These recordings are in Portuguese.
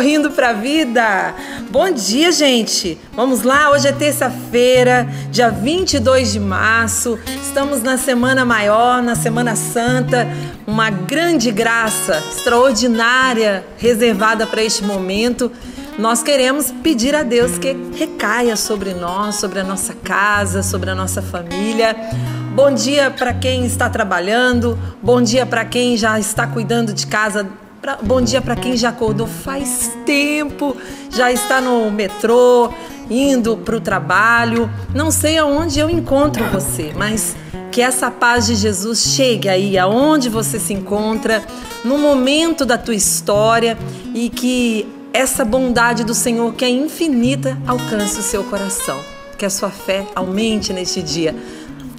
Sorrindo pra Vida. Bom dia, gente. Vamos lá, hoje é terça-feira, dia 22 de março. Estamos na Semana Maior, na Semana Santa. Uma grande graça extraordinária reservada para este momento. Nós queremos pedir a Deus que recaia sobre nós, sobre a nossa casa, sobre a nossa família. Bom dia para quem está trabalhando, bom dia para quem já está cuidando de casa Pra, bom dia para quem já acordou faz tempo, já está no metrô, indo para o trabalho. Não sei aonde eu encontro você, mas que essa paz de Jesus chegue aí aonde você se encontra, no momento da tua história e que essa bondade do Senhor, que é infinita, alcance o seu coração. Que a sua fé aumente neste dia.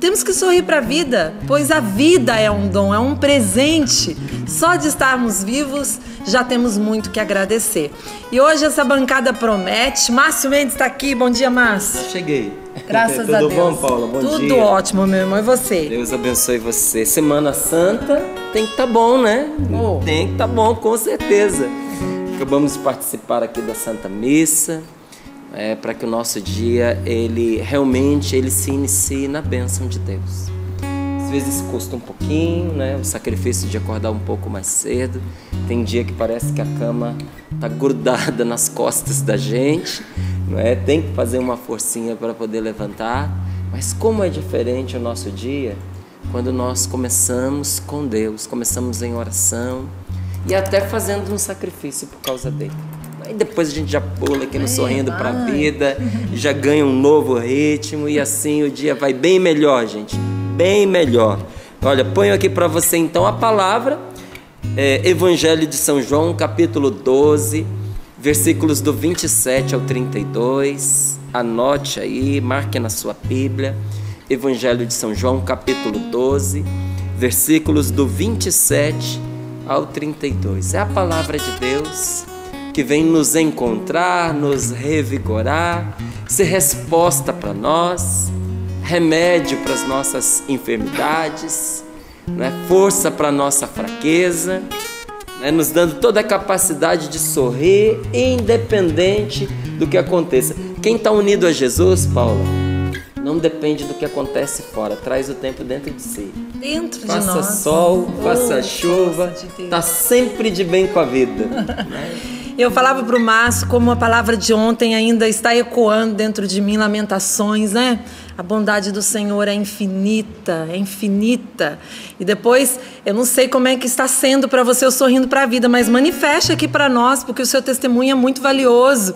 Temos que sorrir para a vida, pois a vida é um dom, é um presente. Só de estarmos vivos já temos muito que agradecer. E hoje essa bancada promete. Márcio Mendes está aqui. Bom dia, Márcio. Cheguei. Graças a Deus. Tudo bom, Paula? Bom Tudo dia. Tudo ótimo, meu irmão. E você? Deus abençoe você. Semana Santa tem que estar tá bom, né? Oh. Tem que estar tá bom, com certeza. Acabamos de participar aqui da Santa Missa é, para que o nosso dia ele realmente ele se inicie na bênção de Deus. Às vezes custa um pouquinho, né? O sacrifício de acordar um pouco mais cedo. Tem dia que parece que a cama tá grudada nas costas da gente, não é? Tem que fazer uma forcinha para poder levantar. Mas como é diferente o nosso dia quando nós começamos com Deus, começamos em oração e até fazendo um sacrifício por causa dele. Aí depois a gente já pula aqui no Sorrindo para a Vida, já ganha um novo ritmo e assim o dia vai bem melhor, gente. Bem melhor. Olha, ponho aqui para você então a palavra, é, Evangelho de São João, capítulo 12, versículos do 27 ao 32. Anote aí, marque na sua Bíblia. Evangelho de São João, capítulo 12, versículos do 27 ao 32. É a palavra de Deus que vem nos encontrar, nos revigorar, ser resposta para nós, remédio para as nossas enfermidades, né? força para a nossa fraqueza, né? nos dando toda a capacidade de sorrir, independente do que aconteça. Quem está unido a Jesus, Paula, não depende do que acontece fora, traz o tempo dentro de si. Dentro faça de nós. sol, Oh, faça chuva, de Deus. tá sempre de bem com a vida. né? Eu falava para o Márcio como a palavra de ontem ainda está ecoando dentro de mim, lamentações, né? A bondade do Senhor é infinita, é infinita. E depois, eu não sei como é que está sendo para você o sorrindo para a vida, mas manifeste aqui para nós, porque o seu testemunho é muito valioso.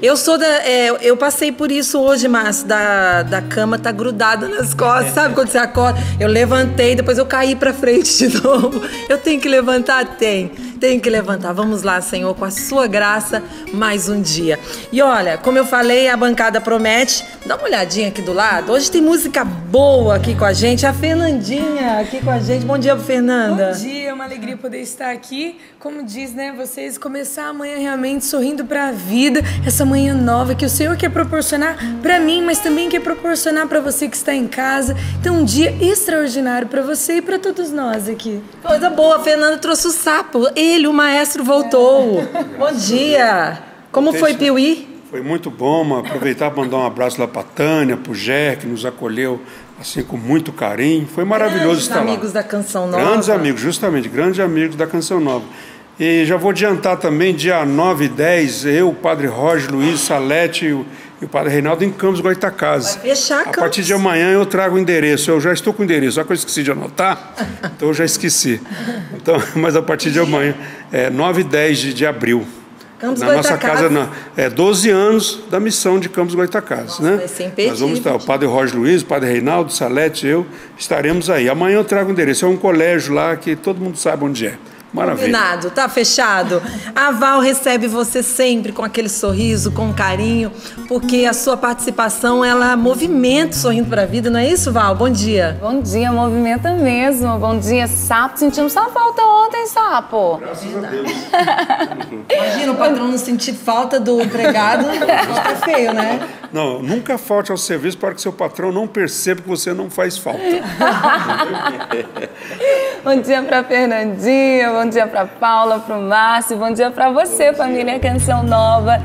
Eu sou da, é, eu passei por isso hoje, Márcio, da, da cama tá grudada nas costas, sabe quando você acorda? Eu levantei, depois eu caí para frente de novo. Eu tenho que levantar, tem, tenho que levantar. Vamos lá, Senhor, com a sua graça, mais um dia. E olha, como eu falei, a bancada promete. Dá uma olhadinha aqui do lado. Hoje tem música boa aqui com a gente. A Fernandinha aqui com a gente. Bom dia, Fernanda. Bom dia, é uma alegria poder estar aqui. Como diz, né, vocês começar amanhã realmente sorrindo para a vida, essa manhã nova que o Senhor quer proporcionar para mim, mas também quer proporcionar para você que está em casa. Então, um dia extraordinário para você e para todos nós aqui. Coisa boa, a Fernanda trouxe o sapo. O maestro, voltou. Bom dia. Como foi, Piuí? Foi muito bom, aproveitar para mandar um abraço lá para a Tânia, para o Jé, que nos acolheu assim com muito carinho. Foi maravilhoso Grandes estar amigos lá. da Canção Nova. Grandes amigos, justamente, grandes amigos da Canção Nova. E já vou adiantar também, dia 9 e 10, eu, o Padre Roger, Luiz, Salete e o, Padre Reinaldo em Campos, Goitacazes. Vai fechar A Campos. partir de amanhã eu trago o endereço. Eu já estou com o endereço, só que eu esqueci de anotar, então eu já esqueci. Então, mas a partir de amanhã, é 9 e 10 de, de abril. Campos na nossa casa, na, é 12 anos da missão de Campos Goitacazes, né? vai ser imperdível. Nós vamos estar, o Padre Roger Luiz, o Padre Reinaldo, Salete, eu estaremos aí. Amanhã eu trago o endereço. É um colégio lá que todo mundo sabe onde é. Maravilha. Combinado, tá fechado. A Val recebe você sempre com aquele sorriso, com carinho, porque a sua participação ela movimenta o sorrindo para a vida, não é isso, Val? Bom dia. Bom dia, movimenta mesmo. Bom dia, sapo. Sentimos só falta ontem, sapo. Graças a Deus. Imagina o patrão não sentir falta do empregado, fica feio, né? Não, nunca falte ao serviço para que seu patrão não perceba que você não faz falta. bom dia para Fernandinha, bom dia para Paula, para o Márcio, bom dia para você, família Canção Nova,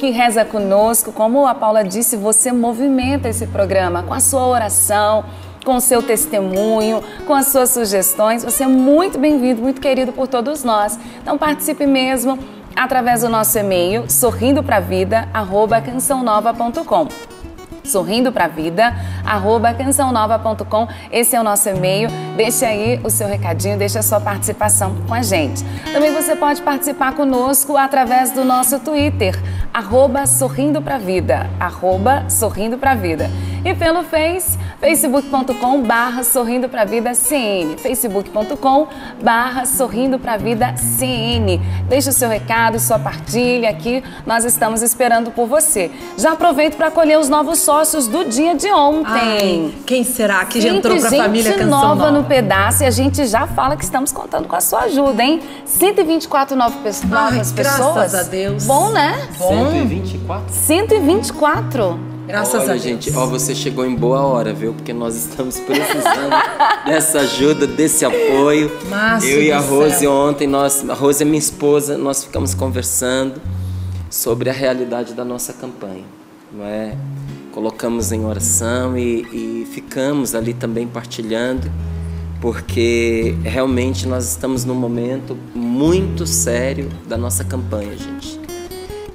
que reza conosco. Como a Paula disse, você movimenta esse programa com a sua oração, com o seu testemunho, com as suas sugestões. Você é muito bem-vindo, muito querido por todos nós. Então participe mesmo através do nosso e-mail sorrindopravida@cançãonova.com sorrindo para vida, arroba cançãonova.com. Esse é o nosso e-mail. Deixe aí o seu recadinho, deixe a sua participação com a gente. Também você pode participar conosco através do nosso Twitter, arroba sorrindo pra vida, arroba sorrindo pra vida. E pelo Face, facebook.com barra sorrindo pra vida CN, facebook.com barra sorrindo pra vida CN. Deixe o seu recado, sua partilha aqui, nós estamos esperando por você. Já aproveito para colher os novos sócios do dia de ontem. Ai, quem será que já entrou pra família Canção nova, nova no pedaço e a gente já fala que estamos contando com a sua ajuda, hein? 124 novas, Ai, pessoas. Graças a Deus. Bom, né? Bom. 124? 124. Graças Olha, a Deus. gente, ó, você chegou em boa hora, viu? Porque nós estamos precisando dessa ajuda, desse apoio. Márcio Eu e a Rose céu. ontem, nós, a Rose é minha esposa, nós ficamos conversando sobre a realidade da nossa campanha, não é? Colocamos em oração e, e ficamos ali também partilhando, porque realmente nós estamos num momento muito sério da nossa campanha, gente.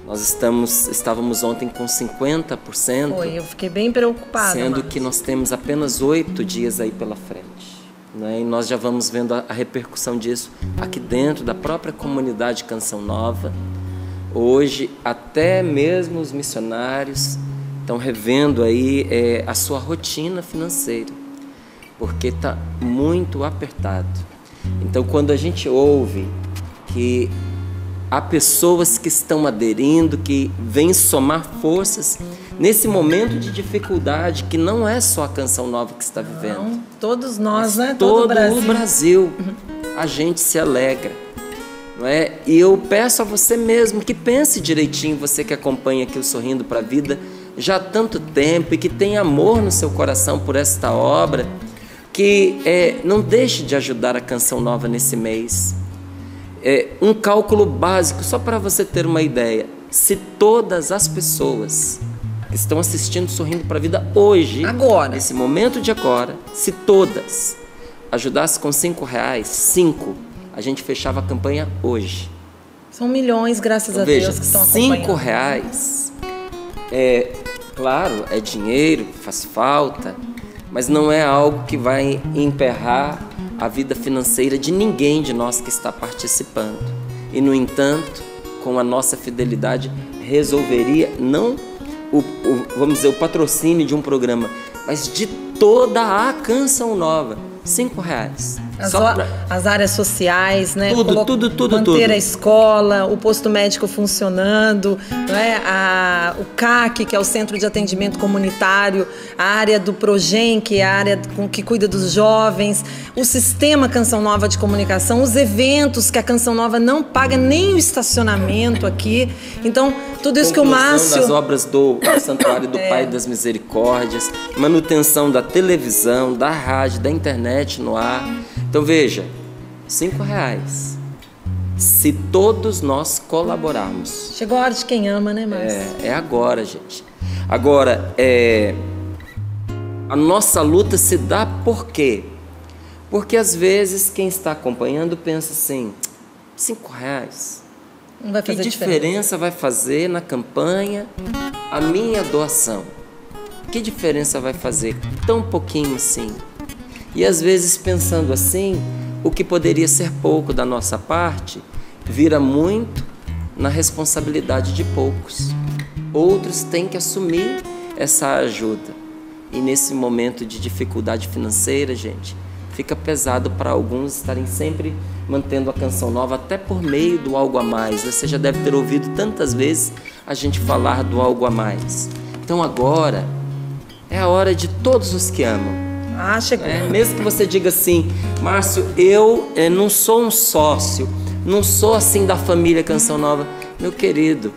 Nós estamos, estávamos ontem com 50%. Foi, eu fiquei bem preocupada. Sendo Márcio. que nós temos apenas oito dias aí pela frente. Né? E nós já vamos vendo a, a repercussão disso aqui dentro da própria comunidade Canção Nova. Hoje, até mesmo os missionários estão revendo aí é, a sua rotina financeira, porque está muito apertado. Então, quando a gente ouve que há pessoas que estão aderindo, que vêm somar forças nesse momento de dificuldade que não é só a Canção Nova que está vivendo. Não, todos nós, né? Todo, o Brasil. Brasil, a gente se alegra. Não é? E eu peço a você mesmo que pense direitinho, você que acompanha aqui o Sorrindo para a Vida já há tanto tempo e que tem amor no seu coração por esta obra, que é, não deixe de ajudar a Canção Nova nesse mês. É, um cálculo básico, só para você ter uma ideia. Se todas as pessoas que estão assistindo Sorrindo para a Vida hoje, Agora. nesse momento de agora, se todas ajudassem com cinco reais, cinco, a gente fechava a campanha hoje. São milhões, graças Então, a veja, Deus, que estão cinco acompanhando. reais, é claro, é dinheiro, faz falta, mas não é algo que vai emperrar a vida financeira de ninguém de nós que está participando. E no entanto, com a nossa fidelidade, resolveria não o, o- vamos dizer o patrocínio de um programa, mas de toda a canção nova, cinco reais. As, Só as áreas sociais, né? Tudo, Colo- tudo, tudo, Manter tudo. a escola, o posto médico funcionando, não é? a, o CAC, que é o Centro de Atendimento Comunitário, a área do Progen, que é a área com, que cuida dos jovens, o sistema Canção Nova de Comunicação, os eventos que a Canção Nova não paga nem o estacionamento aqui. Então, tudo isso que o Conclusão Márcio... das obras do Santuário do É. Pai das Misericórdias, manutenção da televisão, da rádio, da internet no ar. Então veja, cinco reais. Se todos nós colaborarmos, Chegou a hora de quem ama, né, Márcio? é, é agora, gente. Agora, é, a nossa luta se dá por quê? Porque às vezes quem está acompanhando pensa assim, cinco reais. Não vai Que fazer diferença. diferença vai fazer na campanha a minha doação? Que diferença vai fazer tão pouquinho assim? E às vezes pensando assim, o que poderia ser pouco da nossa parte vira muito na responsabilidade de poucos. Outros têm que assumir essa ajuda. E nesse momento de dificuldade financeira, gente, fica pesado para alguns estarem sempre mantendo a canção nova, até por meio do algo a mais. Você já deve ter ouvido tantas vezes a gente falar do algo a mais. Então agora é a hora de todos os que amam. Ah, chegou. É, mesmo que você diga assim, Márcio, eu eh, não sou um sócio, não sou assim da família Canção Nova. Meu querido,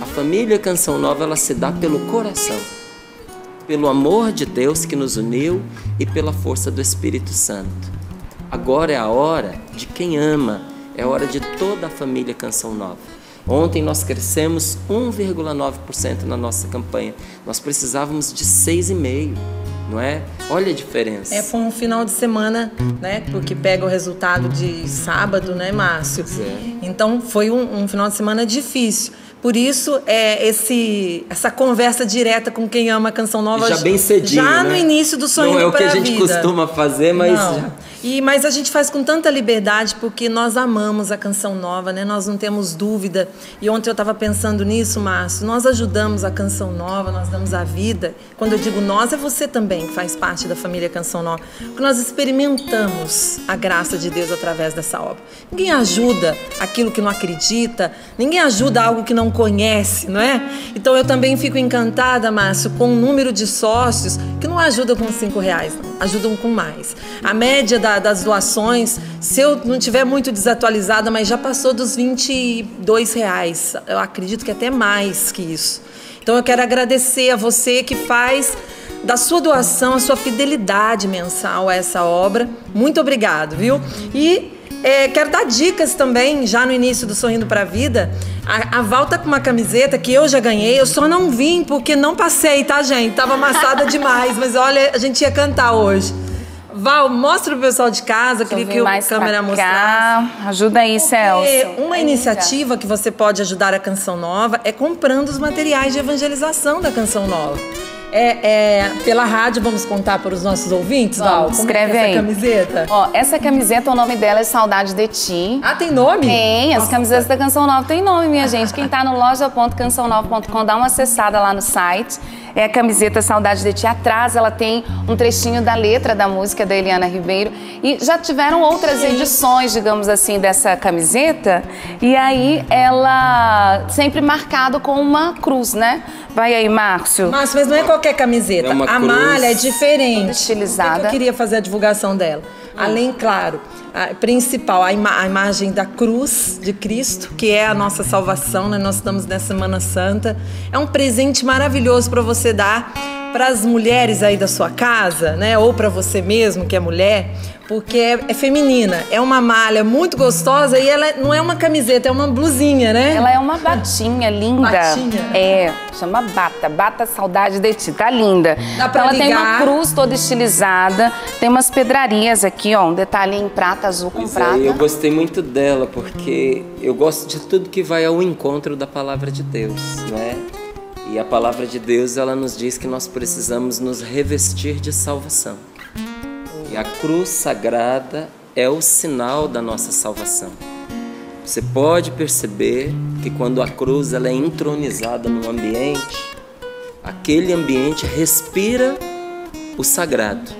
A família Canção Nova ela se dá pelo coração, pelo amor de Deus que nos uniu e pela força do Espírito Santo. Agora é a hora de quem ama, é a hora de toda a família Canção Nova. Ontem nós crescemos 1,9% na nossa campanha. Nós precisávamos de 6,5%, não é? Olha a diferença. É, foi um final de semana, né? Porque pega o resultado de sábado, né, Márcio? É. Então foi um, um final de semana difícil. Por isso, é, esse, essa conversa direta com quem ama a Canção Nova. Já bem cedinho, Já né? no início do sonho Não é o que a gente vida. costuma fazer, mas Não. já- E, mas a gente faz com tanta liberdade porque nós amamos a canção nova, né? Nós não temos dúvida. E ontem eu estava pensando nisso, Márcio. Nós ajudamos a canção nova, nós damos a vida. Quando eu digo nós, é você também que faz parte da família Canção Nova. Porque nós experimentamos a graça de Deus através dessa obra. Ninguém ajuda aquilo que não acredita, ninguém ajuda algo que não conhece, não é? Então eu também fico encantada, Márcio, com o número de sócios que não ajudam com cinco reais, não, ajudam com mais. A média da- das doações, se eu não tiver muito desatualizada, mas já passou dos 22 reais. Eu acredito que até mais que isso. Então eu quero agradecer a você que faz da sua doação, a sua fidelidade mensal a essa obra. Muito obrigado, viu? E é, quero dar dicas também, já no início do Sorrindo para a Vida. A, a Val tá com uma camiseta que eu já ganhei, eu só não vim porque não passei, tá, gente? Tava amassada demais, mas olha, a gente ia cantar hoje. Val, mostra pro pessoal de casa, Deixa eu queria que o câmera mostrasse. Ajuda aí, Celso. É, uma iniciativa que você pode ajudar a Canção Nova é comprando os materiais de evangelização da Canção Nova. É, é, pela rádio, vamos contar para os nossos ouvintes, Val? Como escreve é que é aí. essa camiseta? Ó, essa camiseta, o nome dela é Saudade de Ti. Ah, tem nome? Tem, as Nossa. camisetas da Canção Nova tem nome, minha gente. Quem tá no loja.cançãonova.com, dá uma acessada lá no site. É a camiseta Saudade de Ti. Atrás ela tem um trechinho da letra da música da Eliana Ribeiro. E já tiveram outras edições, digamos assim, dessa camiseta. E aí ela sempre marcado com uma cruz, né? Vai aí, Márcio. Márcio, mas não é qualquer camiseta. É uma a cruz. malha é diferente. Estilizada. Por que Eu queria fazer a divulgação dela. Além, claro, a principal, a, ima- a imagem da cruz de Cristo, que é a nossa salvação, né? Nós estamos na Semana Santa. É um presente maravilhoso para você dar para as mulheres aí da sua casa, né? Ou para você mesmo, que é mulher, porque é, é feminina. É uma malha muito gostosa e ela não é uma camiseta, é uma blusinha, né? Ela é uma batinha linda. Batinha? É, chama Bata. Bata Saudade de Ti. Tá linda. Dá pra ela tem uma ligar. cruz toda estilizada. Tem umas pedrarias aqui, ó. Um detalhe em prata, azul com Pois prata. é, eu gostei muito dela porque eu gosto de tudo que vai ao encontro da palavra de Deus, não é? E a palavra de Deus ela nos diz que nós precisamos nos revestir de salvação. E a cruz sagrada é o sinal da nossa salvação. Você pode perceber que quando a cruz ela é entronizada no ambiente, aquele ambiente respira o sagrado.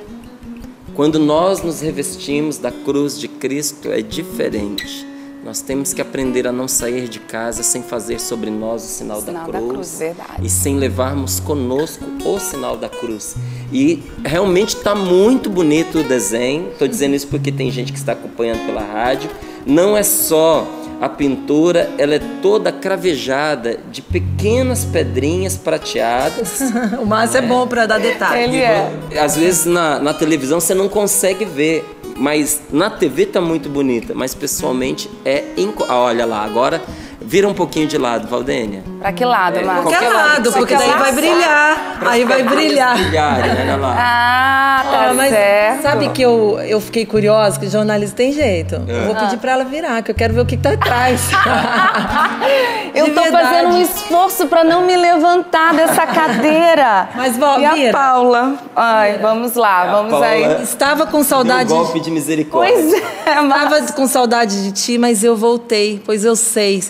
Quando nós nos revestimos da cruz de Cristo é diferente. Nós temos que aprender a não sair de casa sem fazer sobre nós o sinal, Sinal da, da cruz, cruz, verdade. e sem levarmos conosco o sinal da cruz. E realmente está muito bonito o desenho. Estou dizendo isso porque tem gente que está acompanhando pela rádio. Não é só a pintura, ela é toda cravejada de pequenas pedrinhas prateadas. O Márcio é, bom para dar detalhes. Ele é. Às vezes na, na televisão você não consegue ver, mas na TV tá muito bonita, mas pessoalmente é. inco- Ah, olha lá, agora vira um pouquinho de lado, Valdênia. Pra que lado, É, Márcio? Qualquer Qualquer lado, lado, porque daí vai brilhar. Pra Aí vai brilhar. brilharem, né, olha lá. Ah, tá Ó, mas certo. sabe que eu, eu fiquei curiosa, que jornalista tem jeito. Eu É. vou pedir pra ela virar, que eu quero ver o que, que tá atrás. Eu tô verdade. fazendo um esforço pra não me levantar dessa cadeira. Mas, vó, e a. Paula? Ai, vamos lá, A vamos Paula- aí. Estava com Deu um saudade. golpe de misericórdia. Pois é, mas... Estava com saudade de ti, mas eu voltei, pois eu sei.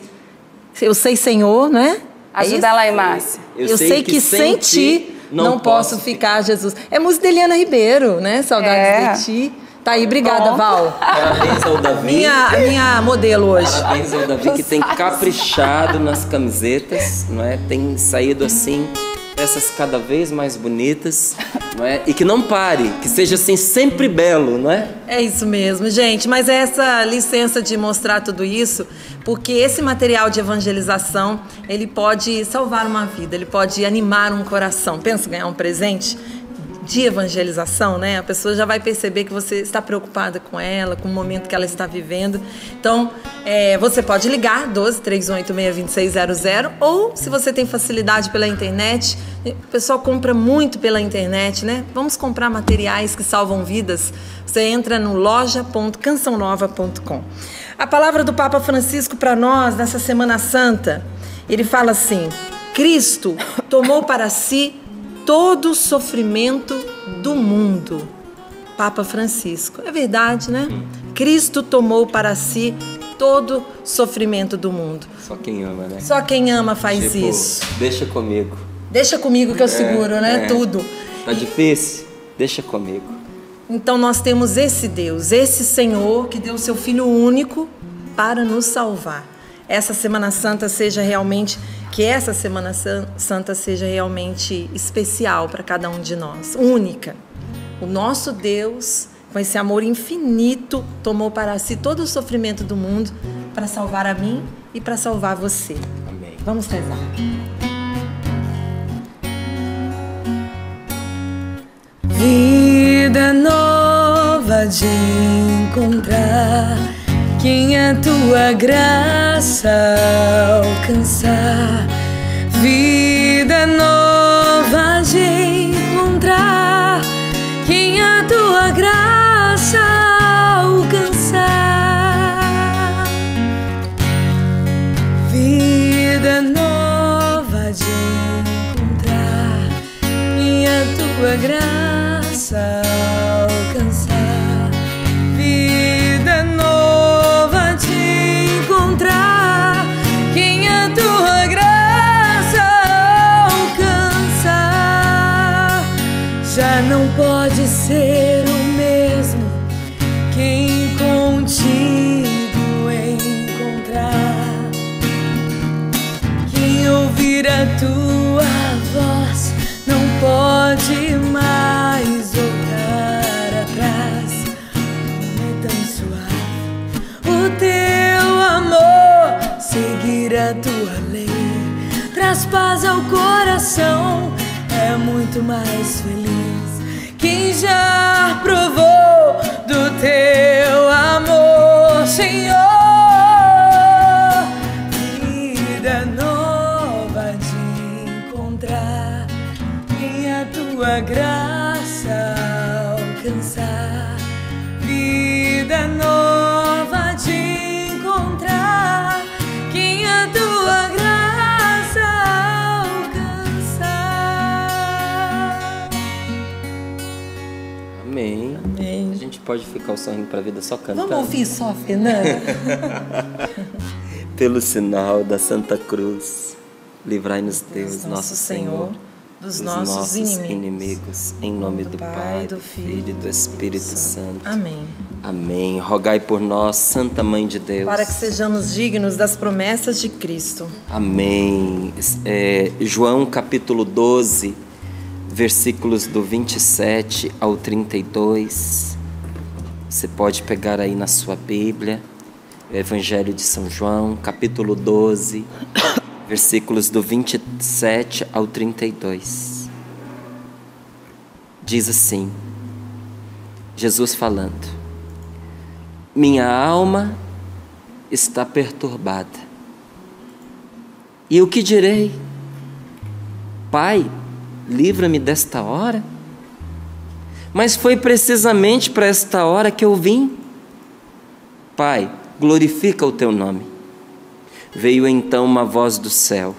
Eu sei, Senhor, não é? É Ajuda ela aí, Márcia. Eu, sei, que, sem ti não, posso ficar, Jesus. É música de Eliana Ribeiro, né? Saudades É. de ti. Tá aí, obrigada, Bom. Val. Parabéns ao Davi. Minha, minha modelo hoje. Parabéns ao Davi que tem caprichado nas camisetas, não é? Tem saído assim peças cada vez mais bonitas, não é? E que não pare, que seja assim sempre belo, não é? É isso mesmo, gente. Mas é essa licença de mostrar tudo isso, porque esse material de evangelização ele pode salvar uma vida, ele pode animar um coração. Pensa ganhar um presente de evangelização, né? A pessoa já vai perceber que você está preocupada com ela, com o momento que ela está vivendo. Então, é, você pode ligar 12 318 2600 ou se você tem facilidade pela internet, o pessoal compra muito pela internet, né? Vamos comprar materiais que salvam vidas. Você entra no loja.cançãonova.com. A palavra do Papa Francisco para nós nessa Semana Santa, ele fala assim: Cristo tomou para si todo o sofrimento do mundo. Papa Francisco. É verdade, né? Cristo tomou para si todo sofrimento do mundo. Só quem ama, né? Só quem ama faz Tipo, isso. Deixa comigo. Deixa comigo que eu seguro, né? é. Tudo. Tá difícil? Deixa comigo. Então nós temos esse Deus, esse Senhor que deu o seu Filho único para nos salvar. Essa Semana Santa seja realmente, que essa Semana San- Santa seja realmente especial para cada um de nós, única. O nosso Deus, com esse amor infinito, tomou para si todo o sofrimento do mundo para salvar a mim e para salvar você. Amém. Vamos rezar. Vida nova quem a tua graça alcançar. Vida nova traz paz ao coração, é muito mais feliz. Quem já provou do teu amor, Senhor pode ficar o sorrindo pra vida só cantando. Vamos ouvir só, Fernanda? Pelo sinal da Santa Cruz, livrai-nos Deus, nosso Senhor, dos nossos, inimigos. inimigos. Em nome do Pai, do Filho e do Espírito Santo. Amém. Amém. Rogai por nós, Santa Mãe de Deus. Para que sejamos dignos das promessas de Cristo. Amém. É, João capítulo 12, versículos do 27 ao 32. Você pode pegar aí na sua Bíblia, o Evangelho de São João, capítulo 12, versículos do 27 ao 32. Diz assim: Jesus falando: Minha alma está perturbada. E o que direi? Pai, livra-me desta hora? Mas foi precisamente para esta hora que eu vim. Pai, glorifica o teu nome. Veio então uma voz do céu.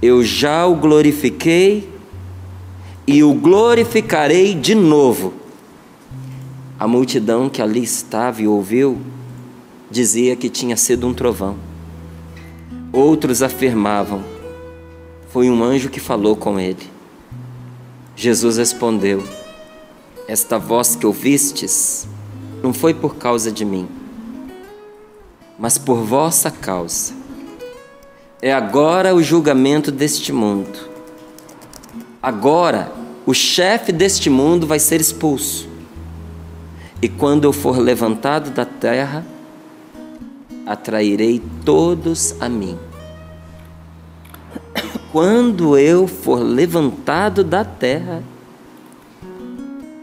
Eu já o glorifiquei e o glorificarei de novo. A multidão que ali estava e ouviu dizia que tinha sido um trovão. Outros afirmavam: foi um anjo que falou com ele. Jesus respondeu: Esta voz que ouvistes não foi por causa de mim, mas por vossa causa. É agora o julgamento deste mundo. Agora, o chefe deste mundo vai ser expulso. E quando eu for levantado da terra, atrairei todos a mim. Quando eu for levantado da terra,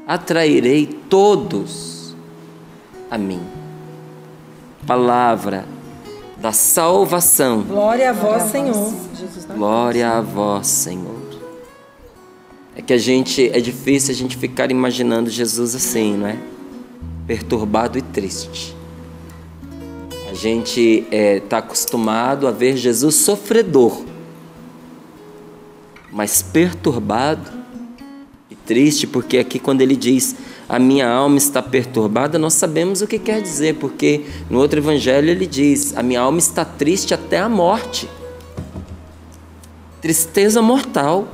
atrairei todos a mim. Palavra da salvação. Glória a vós, Senhor. Glória a vós, Senhor. É que a gente é difícil a gente ficar imaginando Jesus assim, não é? Perturbado e triste. A gente está é, tá acostumado a ver Jesus sofredor, mas perturbado triste, porque aqui quando ele diz a minha alma está perturbada, nós sabemos o que quer dizer, porque no outro evangelho ele diz: a minha alma está triste até a morte. Tristeza mortal.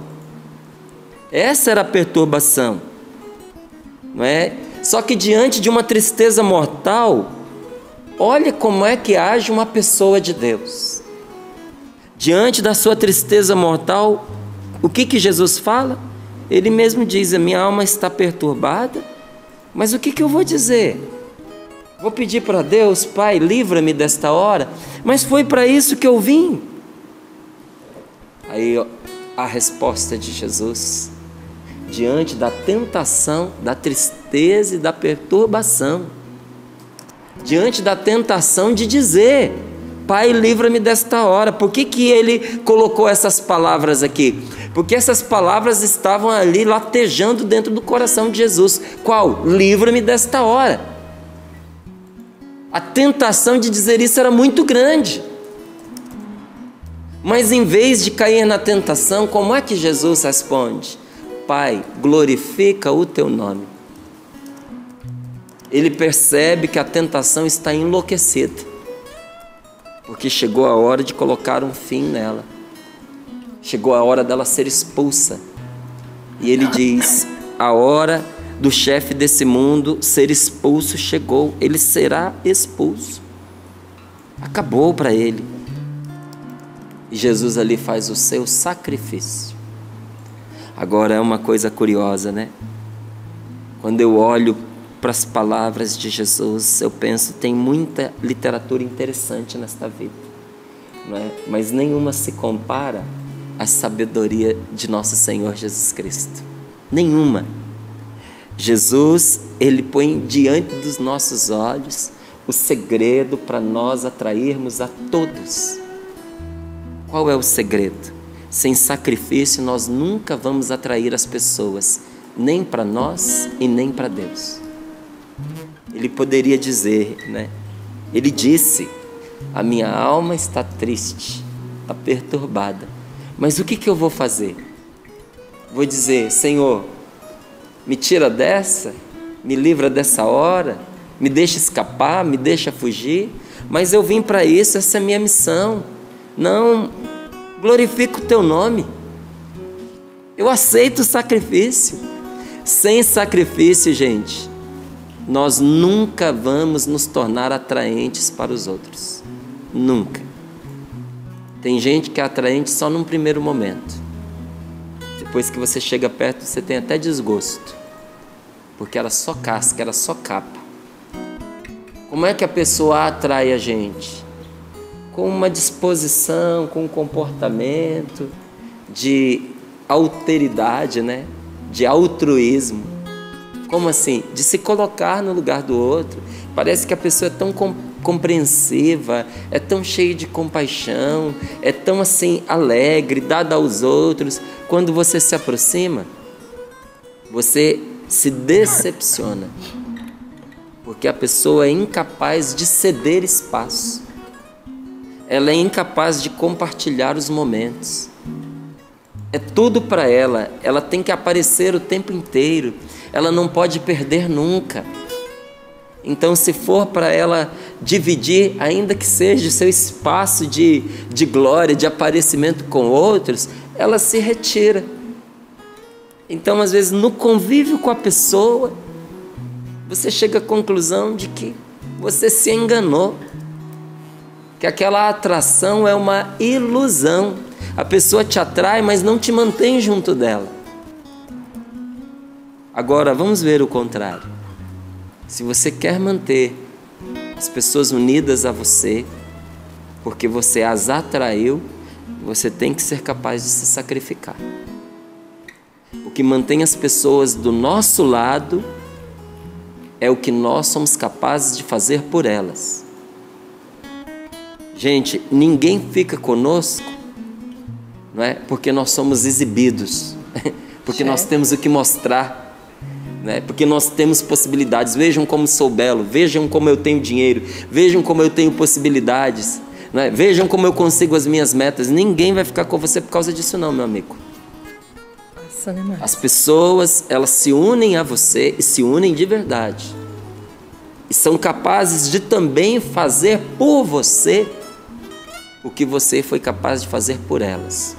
Essa era a perturbação. Não é? Só que diante de uma tristeza mortal, olha como é que age uma pessoa de Deus. Diante da sua tristeza mortal, o que que Jesus fala? Ele mesmo diz: "A minha alma está perturbada mas o que, que eu vou dizer? Vou pedir para Deus, Pai, livra-me desta hora, mas foi para isso que eu vim. Aí a resposta de Jesus, diante da tentação, da tristeza e da perturbação, diante da tentação de dizer: Pai, livra-me desta hora. Por que, que ele colocou essas palavras aqui? Porque essas palavras estavam ali latejando dentro do coração de Jesus. Qual? Livra-me desta hora. A tentação de dizer isso era muito grande. Mas em vez de cair na tentação, como é que Jesus responde? Pai, glorifica o teu nome. Ele percebe que a tentação está enlouquecida porque chegou a hora de colocar um fim nela. Chegou a hora dela ser expulsa. E ele diz: a hora do chefe desse mundo ser expulso chegou, ele será expulso. Acabou para ele. E Jesus ali faz o seu sacrifício. Agora é uma coisa curiosa, né? Quando eu olho para as palavras de Jesus, eu penso tem muita literatura interessante nesta vida, não é? mas nenhuma se compara à sabedoria de nosso Senhor Jesus Cristo. Nenhuma. Jesus, ele põe diante dos nossos olhos o segredo para nós atrairmos a todos. Qual é o segredo? Sem sacrifício, nós nunca vamos atrair as pessoas, nem para nós e nem para Deus ele poderia dizer, né? Ele disse: A minha alma está triste, está perturbada. Mas o que, que eu vou fazer? Vou dizer: Senhor, me tira dessa, me livra dessa hora, me deixa escapar, me deixa fugir. Mas eu vim para isso, essa é a minha missão. Não, glorifico o teu nome. Eu aceito o sacrifício. Sem sacrifício, gente, nós nunca vamos nos tornar atraentes para os outros. Nunca. Tem gente que é atraente só num primeiro momento. Depois que você chega perto, você tem até desgosto. Porque era só casca, era só capa. Como é que a pessoa atrai a gente? Com uma disposição, com um comportamento de alteridade, né? De altruísmo como assim? De se colocar no lugar do outro. Parece que a pessoa é tão compreensiva, é tão cheia de compaixão, é tão assim alegre, dada aos outros. Quando você se aproxima, você se decepciona. Porque a pessoa é incapaz de ceder espaço. Ela é incapaz de compartilhar os momentos. É tudo para ela, ela tem que aparecer o tempo inteiro ela não pode perder nunca. Então, se for para ela dividir, ainda que seja seu espaço de, de glória, de aparecimento com outros, ela se retira. Então, às vezes, no convívio com a pessoa, você chega à conclusão de que você se enganou, que aquela atração é uma ilusão. A pessoa te atrai, mas não te mantém junto dela. Agora, vamos ver o contrário. Se você quer manter as pessoas unidas a você, porque você as atraiu, você tem que ser capaz de se sacrificar. O que mantém as pessoas do nosso lado é o que nós somos capazes de fazer por elas. Gente, ninguém fica conosco, não é? Porque nós somos exibidos, porque nós temos o que mostrar né? porque nós temos possibilidades. Vejam como sou belo, vejam como eu tenho dinheiro, vejam como eu tenho possibilidades, né? vejam como eu consigo as minhas metas. Ninguém vai ficar com você por causa disso, não, meu amigo. Né, as pessoas, elas se unem a você e se unem de verdade. E são capazes de também fazer por você o que você foi capaz de fazer por elas.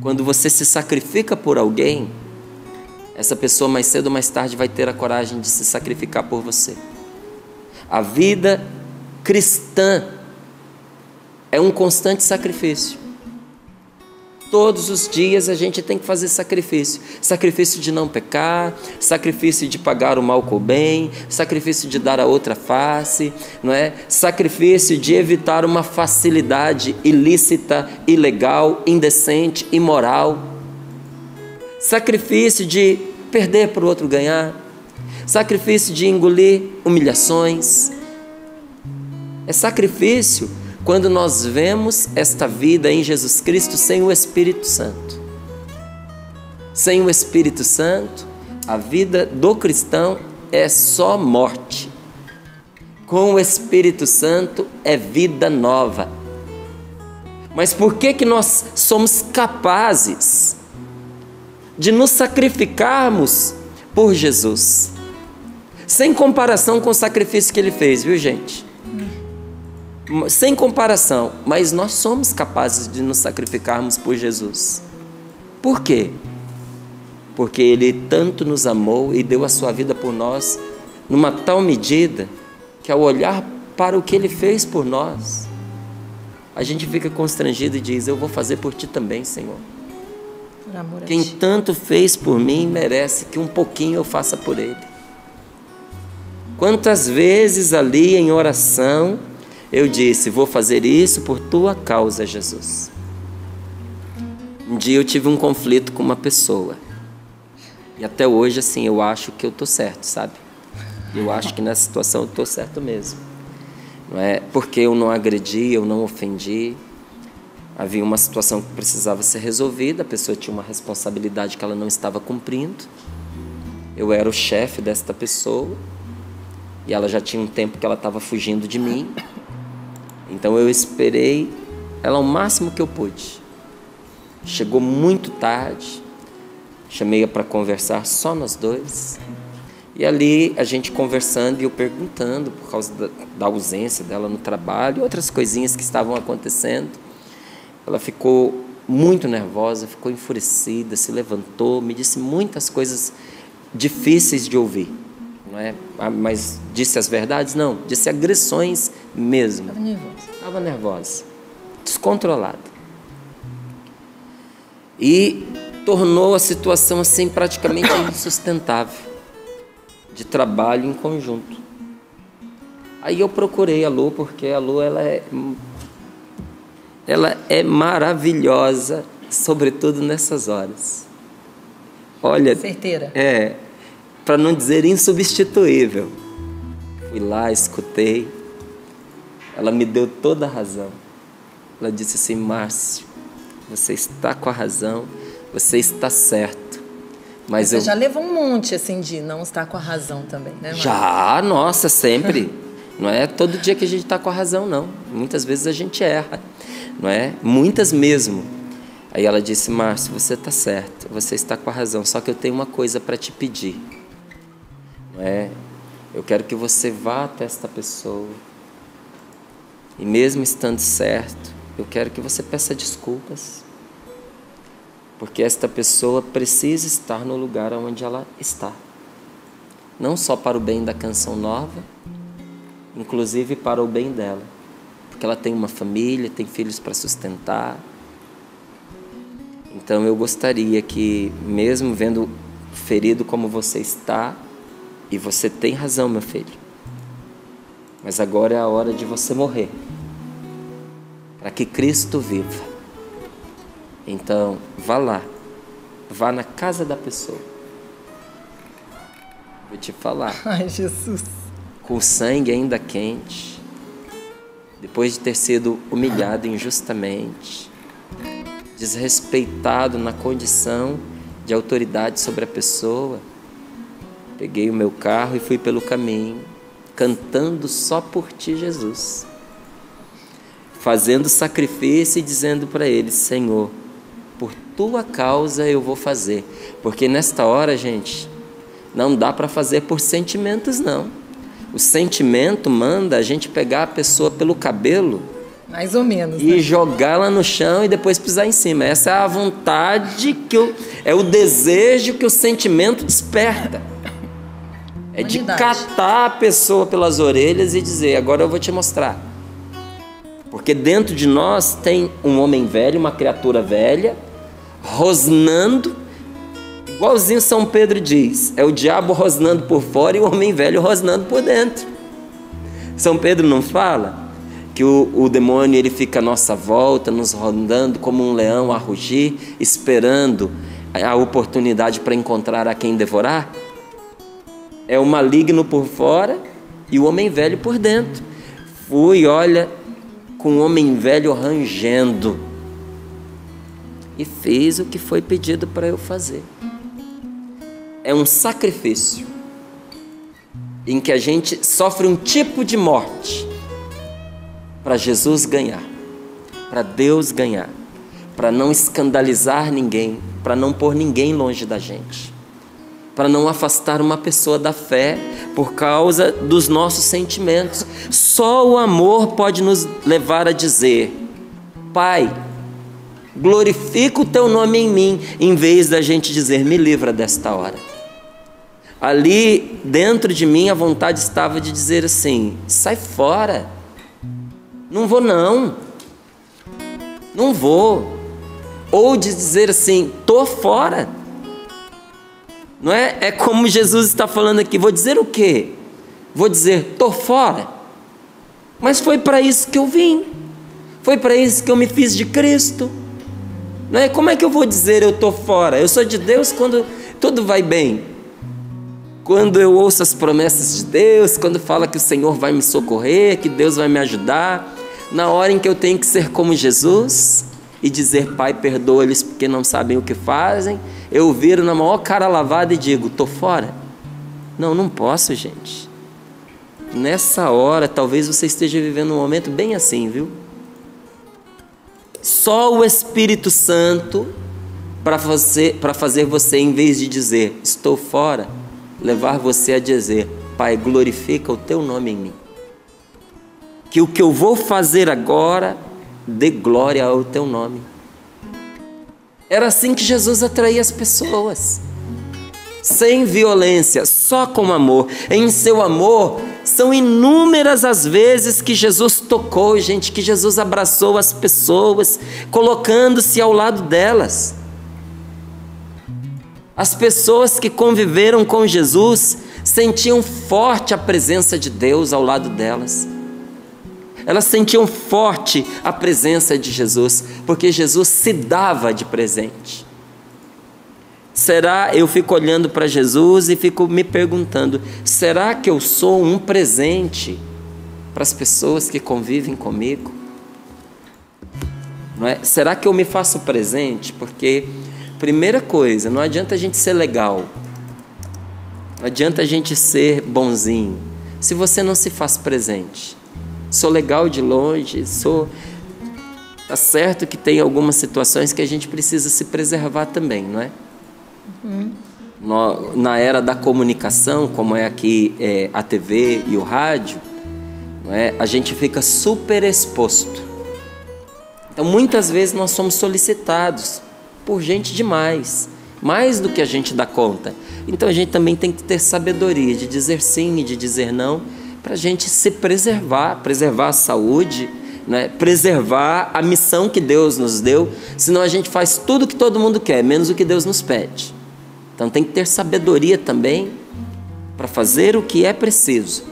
Quando você se sacrifica por alguém, essa pessoa mais cedo ou mais tarde vai ter a coragem de se sacrificar por você. A vida cristã é um constante sacrifício. Todos os dias a gente tem que fazer sacrifício. Sacrifício de não pecar, sacrifício de pagar o mal com o bem, sacrifício de dar a outra face, não é? Sacrifício de evitar uma facilidade ilícita, ilegal, indecente, imoral sacrifício de perder para o outro ganhar, sacrifício de engolir humilhações. É sacrifício quando nós vemos esta vida em Jesus Cristo sem o Espírito Santo. Sem o Espírito Santo, a vida do cristão é só morte. Com o Espírito Santo é vida nova. Mas por que que nós somos capazes de nos sacrificarmos por Jesus. Sem comparação com o sacrifício que ele fez, viu, gente? Sem comparação, mas nós somos capazes de nos sacrificarmos por Jesus. Por quê? Porque ele tanto nos amou e deu a sua vida por nós, numa tal medida que ao olhar para o que ele fez por nós, a gente fica constrangido e diz: Eu vou fazer por ti também, Senhor. Quem tanto fez por mim merece que um pouquinho eu faça por ele. Quantas vezes ali em oração eu disse: Vou fazer isso por tua causa, Jesus. Um dia eu tive um conflito com uma pessoa. E até hoje, assim, eu acho que eu estou certo, sabe? Eu acho que nessa situação eu estou certo mesmo. Não é porque eu não agredi, eu não ofendi, havia uma situação que precisava ser resolvida, a pessoa tinha uma responsabilidade que ela não estava cumprindo. Eu era o chefe desta pessoa e ela já tinha um tempo que ela estava fugindo de mim. Então eu esperei ela o máximo que eu pude. Chegou muito tarde, chamei-a para conversar só nós dois. E ali a gente conversando e eu perguntando por causa da, da ausência dela no trabalho e outras coisinhas que estavam acontecendo. Ela ficou muito nervosa, ficou enfurecida, se levantou, me disse muitas coisas difíceis de ouvir. Não é? Ah, mas disse as verdades? Não, disse agressões mesmo. Estava nervosa. Estava nervosa, descontrolada. E tornou a situação assim praticamente insustentável de trabalho em conjunto. Aí eu procurei a Lu, porque a Lu ela é ela é maravilhosa, sobretudo nessas horas. Olha, certeira. É, para não dizer insubstituível. Fui lá, escutei. Ela me deu toda a razão. Ela disse assim: Márcio, você está com a razão, você está certo. Mas você eu... já levou um monte assim de não estar com a razão também, né? Márcio? Já, nossa, sempre. não é todo dia que a gente está com a razão, não. Muitas vezes a gente erra não é? Muitas mesmo. Aí ela disse: Márcio, você está certo, você está com a razão, só que eu tenho uma coisa para te pedir. Não é? Eu quero que você vá até esta pessoa e, mesmo estando certo, eu quero que você peça desculpas, porque esta pessoa precisa estar no lugar onde ela está, não só para o bem da canção nova, inclusive para o bem dela porque ela tem uma família, tem filhos para sustentar. Então eu gostaria que, mesmo vendo ferido como você está, e você tem razão, meu filho. Mas agora é a hora de você morrer, para que Cristo viva. Então, vá lá, vá na casa da pessoa. Vou te falar. Ai, Jesus. Com o sangue ainda quente, depois de ter sido humilhado injustamente, desrespeitado na condição de autoridade sobre a pessoa, peguei o meu carro e fui pelo caminho, cantando só por ti, Jesus. Fazendo sacrifício e dizendo para ele: Senhor, por tua causa eu vou fazer. Porque nesta hora, gente, não dá para fazer por sentimentos, não. O sentimento manda a gente pegar a pessoa pelo cabelo mais ou menos. E né? jogá-la no chão e depois pisar em cima. Essa é a vontade que eu, é o desejo que o sentimento desperta. É de catar a pessoa pelas orelhas e dizer: agora eu vou te mostrar. Porque dentro de nós tem um homem velho, uma criatura velha, rosnando, igualzinho São Pedro diz: é o diabo rosnando por fora e o homem velho rosnando por dentro. São Pedro não fala? que o, o demônio ele fica à nossa volta, nos rondando como um leão a rugir, esperando a oportunidade para encontrar a quem devorar? É o maligno por fora e o homem velho por dentro. Fui, olha, com o homem velho rangendo e fez o que foi pedido para eu fazer. É um sacrifício em que a gente sofre um tipo de morte para Jesus ganhar, para Deus ganhar, para não escandalizar ninguém, para não pôr ninguém longe da gente, para não afastar uma pessoa da fé por causa dos nossos sentimentos. Só o amor pode nos levar a dizer: Pai, glorifica o teu nome em mim, em vez da gente dizer: Me livra desta hora. Ali dentro de mim a vontade estava de dizer assim: sai fora não vou não. Não vou. Ou de dizer assim, tô fora. Não é? É como Jesus está falando aqui, vou dizer o quê? Vou dizer, tô fora. Mas foi para isso que eu vim. Foi para isso que eu me fiz de Cristo. Não é? Como é que eu vou dizer eu tô fora? Eu sou de Deus quando tudo vai bem. Quando eu ouço as promessas de Deus, quando fala que o Senhor vai me socorrer, que Deus vai me ajudar, na hora em que eu tenho que ser como Jesus e dizer, Pai, perdoa-lhes porque não sabem o que fazem, eu viro na maior cara lavada e digo, tô fora. Não, não posso, gente. Nessa hora, talvez você esteja vivendo um momento bem assim, viu? Só o Espírito Santo para para fazer você, em vez de dizer estou fora, levar você a dizer Pai, glorifica o Teu nome em mim que o que eu vou fazer agora dê glória ao teu nome. Era assim que Jesus atraía as pessoas. Sem violência, só com amor. Em seu amor, são inúmeras as vezes que Jesus tocou, gente, que Jesus abraçou as pessoas, colocando-se ao lado delas. As pessoas que conviveram com Jesus sentiam forte a presença de Deus ao lado delas. Elas sentiam forte a presença de Jesus, porque Jesus se dava de presente. Será, eu fico olhando para Jesus e fico me perguntando: será que eu sou um presente para as pessoas que convivem comigo? Não é? Será que eu me faço presente? Porque, primeira coisa, não adianta a gente ser legal, não adianta a gente ser bonzinho, se você não se faz presente sou legal de longe, sou. Tá certo que tem algumas situações que a gente precisa se preservar também, não é? Uhum. No, na era da comunicação, como é aqui é, a TV e o rádio, não é? a gente fica super exposto. Então, muitas vezes nós somos solicitados por gente demais, mais do que a gente dá conta. Então, a gente também tem que ter sabedoria de dizer sim e de dizer não para a gente se preservar, preservar a saúde, né? preservar a missão que Deus nos deu, senão a gente faz tudo que todo mundo quer, menos o que Deus nos pede. Então tem que ter sabedoria também para fazer o que é preciso.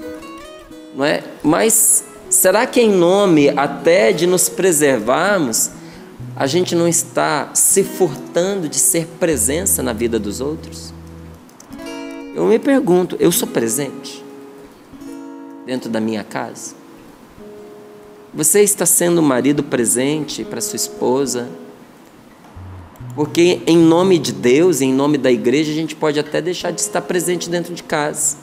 Não é? Mas será que em nome até de nos preservarmos, a gente não está se furtando de ser presença na vida dos outros? Eu me pergunto, eu sou presente dentro da minha casa? Você está sendo marido presente para sua esposa? Porque em nome de Deus, em nome da igreja, a gente pode até deixar de estar presente dentro de casa.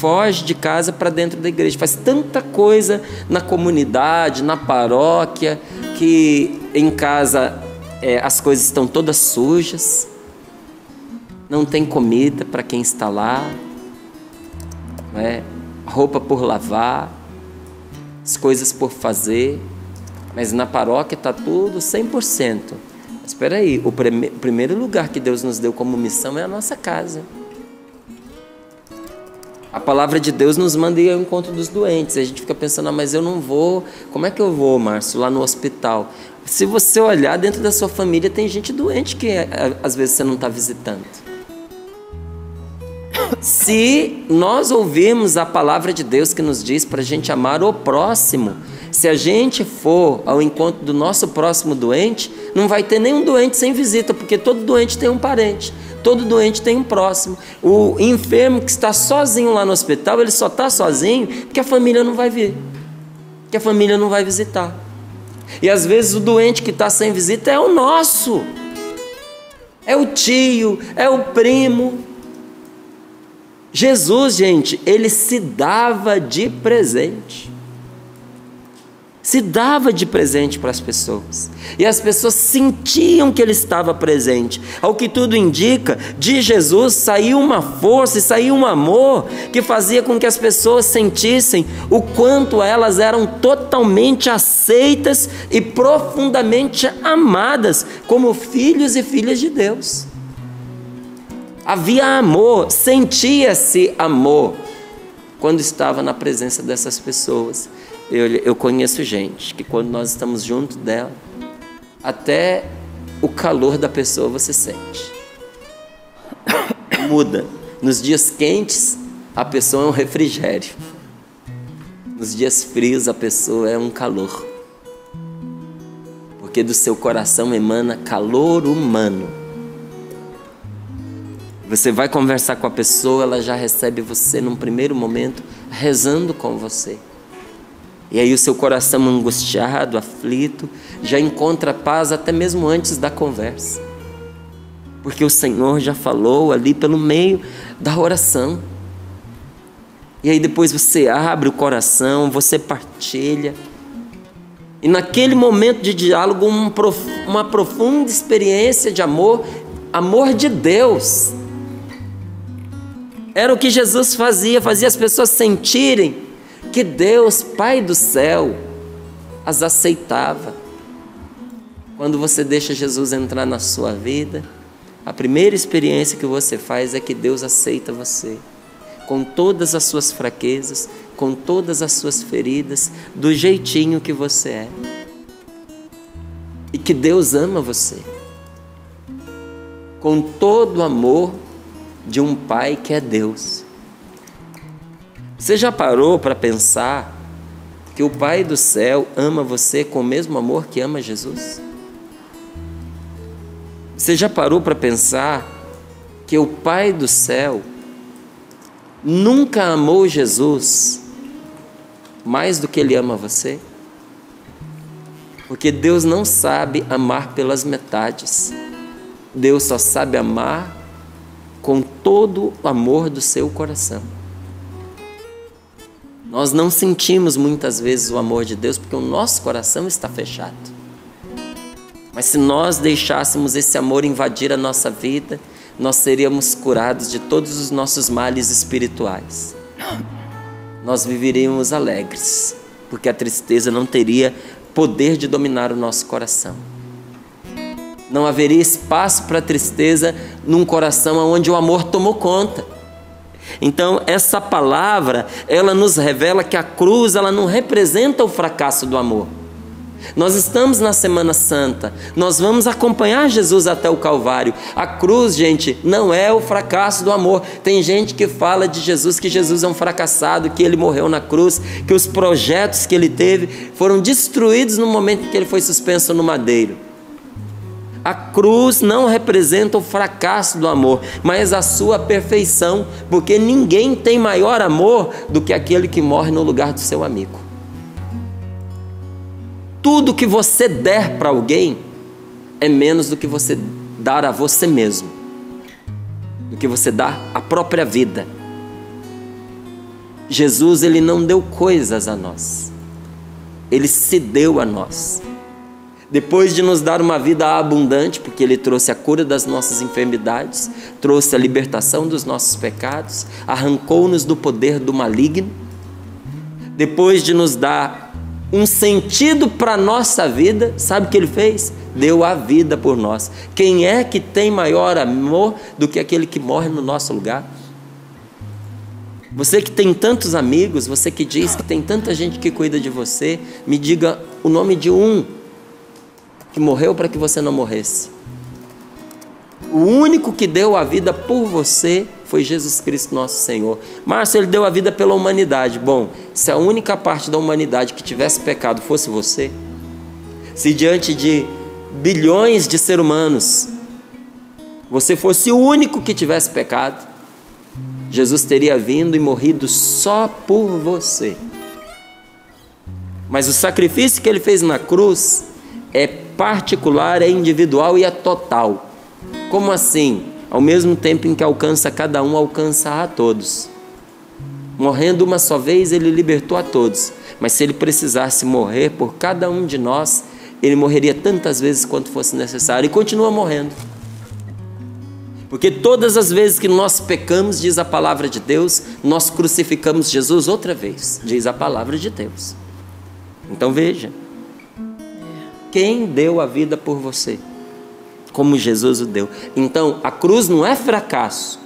Foge de casa para dentro da igreja. Faz tanta coisa na comunidade, na paróquia, que em casa é, as coisas estão todas sujas. Não tem comida para quem está lá. É? Roupa por lavar. As coisas por fazer. Mas na paróquia está tudo 100%. Espera aí, o prime primeiro lugar que Deus nos deu como missão é a nossa casa. A palavra de Deus nos manda ir ao encontro dos doentes. A gente fica pensando, ah, mas eu não vou. Como é que eu vou, Márcio, lá no hospital? Se você olhar dentro da sua família, tem gente doente que é, às vezes você não está visitando. Se nós ouvirmos a palavra de Deus que nos diz para a gente amar o próximo, se a gente for ao encontro do nosso próximo doente, não vai ter nenhum doente sem visita, porque todo doente tem um parente, todo doente tem um próximo. O enfermo que está sozinho lá no hospital, ele só está sozinho porque a família não vai vir, que a família não vai visitar. E às vezes o doente que está sem visita é o nosso, é o tio, é o primo. Jesus, gente, ele se dava de presente se dava de presente para as pessoas. E as pessoas sentiam que ele estava presente. Ao que tudo indica, de Jesus saiu uma força e saiu um amor que fazia com que as pessoas sentissem o quanto elas eram totalmente aceitas e profundamente amadas como filhos e filhas de Deus. Havia amor, sentia-se amor quando estava na presença dessas pessoas. Eu, eu conheço gente que quando nós estamos junto dela, até o calor da pessoa você sente. Muda. Nos dias quentes, a pessoa é um refrigério. Nos dias frios, a pessoa é um calor. Porque do seu coração emana calor humano. Você vai conversar com a pessoa, ela já recebe você num primeiro momento rezando com você. E aí o seu coração angustiado, aflito, já encontra paz até mesmo antes da conversa. Porque o Senhor já falou ali pelo meio da oração. E aí depois você abre o coração, você partilha. E naquele momento de diálogo, uma profunda experiência de amor, amor de Deus. Era o que Jesus fazia, fazia as pessoas sentirem que Deus, Pai do céu, as aceitava. Quando você deixa Jesus entrar na sua vida, a primeira experiência que você faz é que Deus aceita você, com todas as suas fraquezas, com todas as suas feridas, do jeitinho que você é. E que Deus ama você, com todo o amor de um Pai que é Deus. Você já parou para pensar que o Pai do céu ama você com o mesmo amor que ama Jesus? Você já parou para pensar que o Pai do céu nunca amou Jesus mais do que ele ama você? Porque Deus não sabe amar pelas metades. Deus só sabe amar com todo o amor do seu coração. Nós não sentimos muitas vezes o amor de Deus porque o nosso coração está fechado. Mas se nós deixássemos esse amor invadir a nossa vida, nós seríamos curados de todos os nossos males espirituais. Nós viveríamos alegres, porque a tristeza não teria poder de dominar o nosso coração. Não haveria espaço para tristeza num coração onde o amor tomou conta. Então, essa palavra, ela nos revela que a cruz, ela não representa o fracasso do amor. Nós estamos na Semana Santa, nós vamos acompanhar Jesus até o Calvário. A cruz, gente, não é o fracasso do amor. Tem gente que fala de Jesus que Jesus é um fracassado, que ele morreu na cruz, que os projetos que ele teve foram destruídos no momento em que ele foi suspenso no madeiro. A cruz não representa o fracasso do amor, mas a sua perfeição, porque ninguém tem maior amor do que aquele que morre no lugar do seu amigo. Tudo que você der para alguém é menos do que você dar a você mesmo, do que você dar a própria vida. Jesus, ele não deu coisas a nós, ele se deu a nós. Depois de nos dar uma vida abundante, porque ele trouxe a cura das nossas enfermidades, trouxe a libertação dos nossos pecados, arrancou-nos do poder do maligno. Depois de nos dar um sentido para a nossa vida, sabe o que ele fez? Deu a vida por nós. Quem é que tem maior amor do que aquele que morre no nosso lugar? Você que tem tantos amigos, você que diz que tem tanta gente que cuida de você, me diga o nome de um que morreu para que você não morresse. O único que deu a vida por você foi Jesus Cristo nosso Senhor. Márcio, ele deu a vida pela humanidade. Bom, se a única parte da humanidade que tivesse pecado fosse você, se diante de bilhões de seres humanos você fosse o único que tivesse pecado, Jesus teria vindo e morrido só por você. Mas o sacrifício que ele fez na cruz é particular, é individual e é total. Como assim? ao mesmo tempo em que alcança cada um, alcança a todos. Morrendo uma só vez, ele libertou a todos. Mas se ele precisasse morrer por cada um de nós, ele morreria tantas vezes quanto fosse necessário e continua morrendo. Porque todas as vezes que nós pecamos, diz a palavra de Deus, nós crucificamos Jesus outra vez, diz a palavra de Deus. Então veja: quem deu a vida por você? como Jesus o deu. Então, a cruz não é fracasso.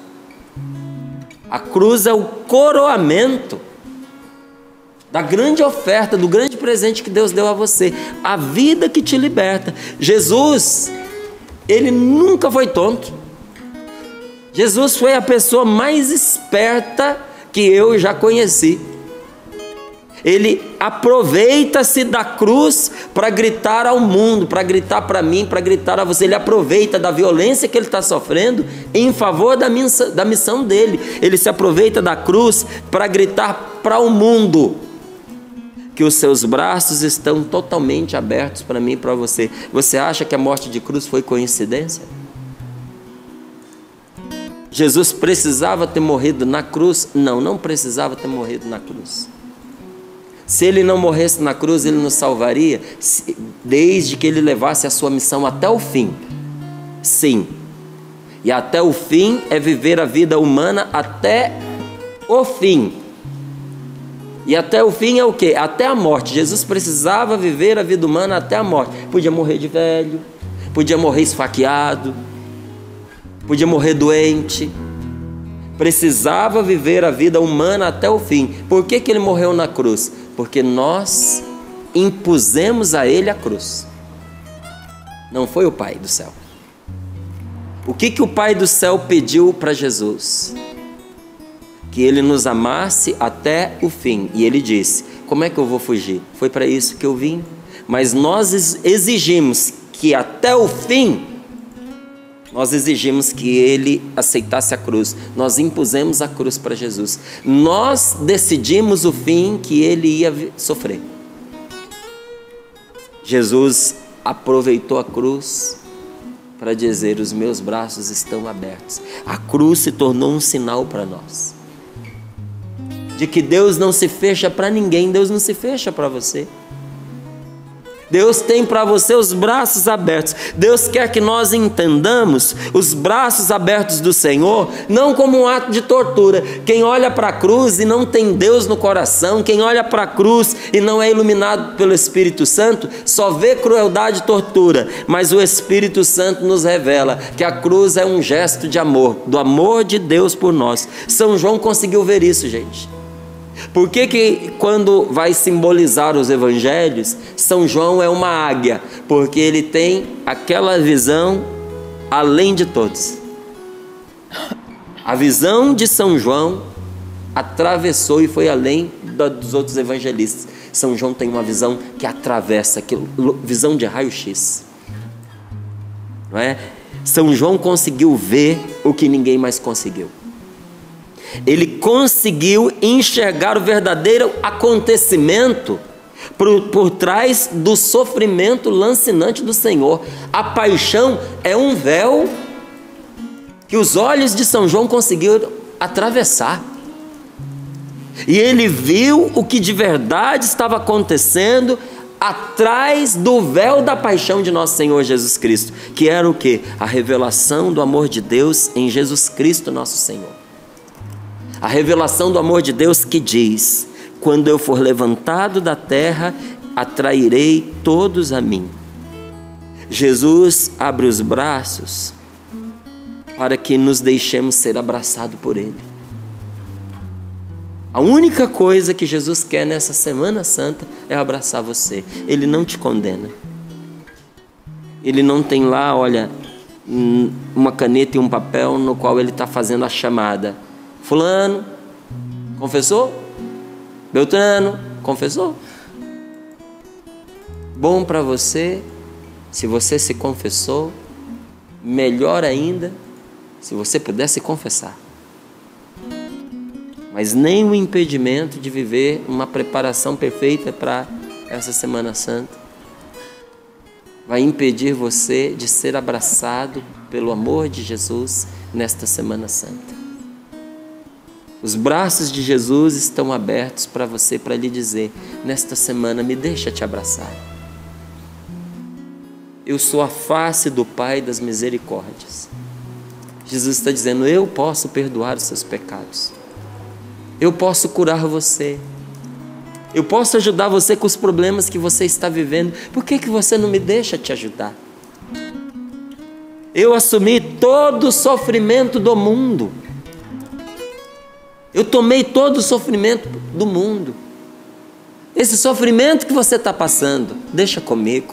A cruz é o coroamento da grande oferta, do grande presente que Deus deu a você, a vida que te liberta. Jesus, ele nunca foi tonto. Jesus foi a pessoa mais esperta que eu já conheci ele aproveita-se da cruz para gritar ao mundo, para gritar para mim, para gritar a você. Ele aproveita da violência que ele está sofrendo em favor da missão, da missão dele. Ele se aproveita da cruz para gritar para o mundo que os seus braços estão totalmente abertos para mim e para você. Você acha que a morte de cruz foi coincidência? Jesus precisava ter morrido na cruz? Não, não precisava ter morrido na cruz. Se ele não morresse na cruz, ele nos salvaria, desde que ele levasse a sua missão até o fim. Sim. E até o fim é viver a vida humana até o fim. E até o fim é o que? Até a morte. Jesus precisava viver a vida humana até a morte. Podia morrer de velho, podia morrer esfaqueado, podia morrer doente. Precisava viver a vida humana até o fim. Por que, que ele morreu na cruz? Porque nós impusemos a ele a cruz. Não foi o Pai do céu. O que, que o Pai do céu pediu para Jesus? Que ele nos amasse até o fim. E ele disse: Como é que eu vou fugir? Foi para isso que eu vim. Mas nós exigimos que até o fim nós exigimos que ele aceitasse a cruz. Nós impusemos a cruz para Jesus. Nós decidimos o fim que ele ia sofrer. Jesus aproveitou a cruz para dizer: Os meus braços estão abertos. A cruz se tornou um sinal para nós. De que Deus não se fecha para ninguém, Deus não se fecha para você. Deus tem para você os braços abertos. Deus quer que nós entendamos os braços abertos do Senhor não como um ato de tortura. Quem olha para a cruz e não tem Deus no coração, quem olha para a cruz e não é iluminado pelo Espírito Santo, só vê crueldade e tortura. Mas o Espírito Santo nos revela que a cruz é um gesto de amor, do amor de Deus por nós. São João conseguiu ver isso, gente. Por que, que quando vai simbolizar os evangelhos, São João é uma águia? Porque ele tem aquela visão além de todos. A visão de São João atravessou e foi além dos outros evangelistas. São João tem uma visão que atravessa, que, visão de raio-x. Não é? São João conseguiu ver o que ninguém mais conseguiu. Ele conseguiu enxergar o verdadeiro acontecimento por, por trás do sofrimento lancinante do Senhor. A paixão é um véu que os olhos de São João conseguiram atravessar. E ele viu o que de verdade estava acontecendo atrás do véu da paixão de nosso Senhor Jesus Cristo, que era o que? A revelação do amor de Deus em Jesus Cristo, nosso Senhor. A revelação do amor de Deus que diz: Quando eu for levantado da terra, atrairei todos a mim. Jesus abre os braços para que nos deixemos ser abraçados por Ele. A única coisa que Jesus quer nessa Semana Santa é abraçar você. Ele não te condena. Ele não tem lá, olha, uma caneta e um papel no qual ele está fazendo a chamada. Fulano, confessou? Beltrano, confessou? Bom para você, se você se confessou, melhor ainda, se você pudesse confessar mas nem o impedimento de viver uma preparação perfeita para essa Semana Santa vai impedir você de ser abraçado pelo amor de Jesus nesta Semana Santa. Os braços de Jesus estão abertos para você para lhe dizer: nesta semana me deixa te abraçar. Eu sou a face do Pai das misericórdias. Jesus está dizendo: eu posso perdoar os seus pecados. Eu posso curar você. Eu posso ajudar você com os problemas que você está vivendo. Por que, que você não me deixa te ajudar? Eu assumi todo o sofrimento do mundo. Eu tomei todo o sofrimento do mundo. Esse sofrimento que você está passando, deixa comigo.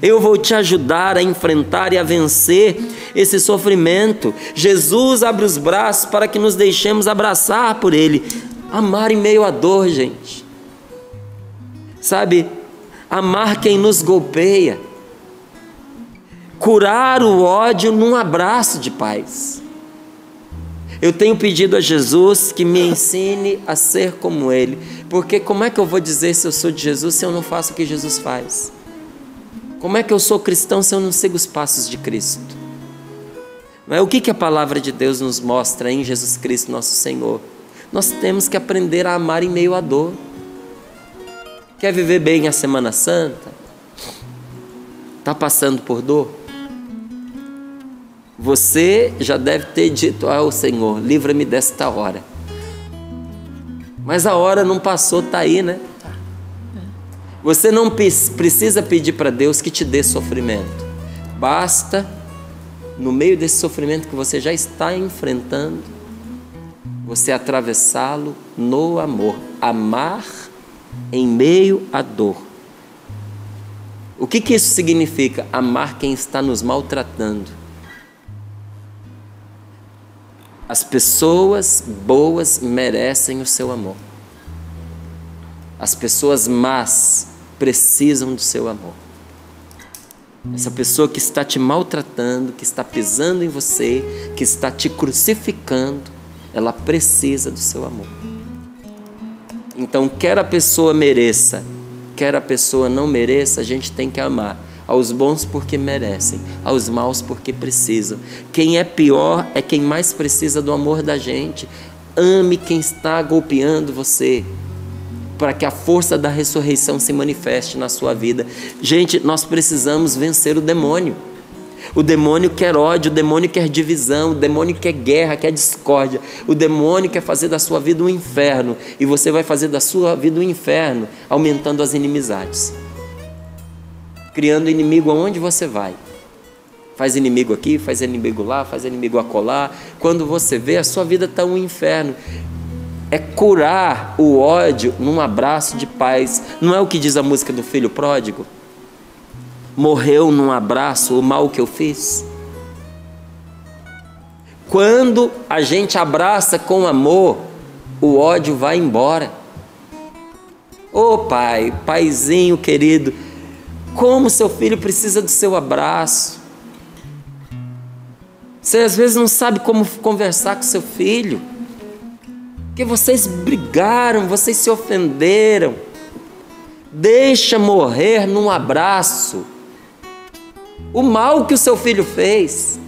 Eu vou te ajudar a enfrentar e a vencer esse sofrimento. Jesus abre os braços para que nos deixemos abraçar por Ele. Amar em meio à dor, gente. Sabe, amar quem nos golpeia. Curar o ódio num abraço de paz. Eu tenho pedido a Jesus que me ensine a ser como Ele, porque como é que eu vou dizer se eu sou de Jesus se eu não faço o que Jesus faz? Como é que eu sou cristão se eu não sigo os passos de Cristo? Mas o que, que a palavra de Deus nos mostra em Jesus Cristo, nosso Senhor? Nós temos que aprender a amar em meio à dor. Quer viver bem a Semana Santa? Está passando por dor? Você já deve ter dito ao Senhor: livra-me desta hora. Mas a hora não passou, está aí, né? Você não precisa pedir para Deus que te dê sofrimento. Basta, no meio desse sofrimento que você já está enfrentando, você atravessá-lo no amor. Amar em meio à dor. O que, que isso significa? Amar quem está nos maltratando. As pessoas boas merecem o seu amor. As pessoas más precisam do seu amor. Essa pessoa que está te maltratando, que está pisando em você, que está te crucificando, ela precisa do seu amor. Então, quer a pessoa mereça, quer a pessoa não mereça, a gente tem que amar. Aos bons porque merecem, aos maus porque precisam. Quem é pior é quem mais precisa do amor da gente. Ame quem está golpeando você para que a força da ressurreição se manifeste na sua vida. Gente, nós precisamos vencer o demônio. O demônio quer ódio, o demônio quer divisão, o demônio quer guerra, quer discórdia. O demônio quer fazer da sua vida um inferno. E você vai fazer da sua vida um inferno, aumentando as inimizades. Criando inimigo aonde você vai. Faz inimigo aqui, faz inimigo lá, faz inimigo acolá. Quando você vê, a sua vida está um inferno. é curar o ódio num abraço de paz. Não é o que diz a música do filho pródigo? Morreu num abraço o mal que eu fiz. Quando a gente abraça com amor, o ódio vai embora. Ô oh, pai, paizinho querido, como seu filho precisa do seu abraço. Você às vezes não sabe como conversar com seu filho. Porque vocês brigaram, vocês se ofenderam. Deixa morrer num abraço o mal que o seu filho fez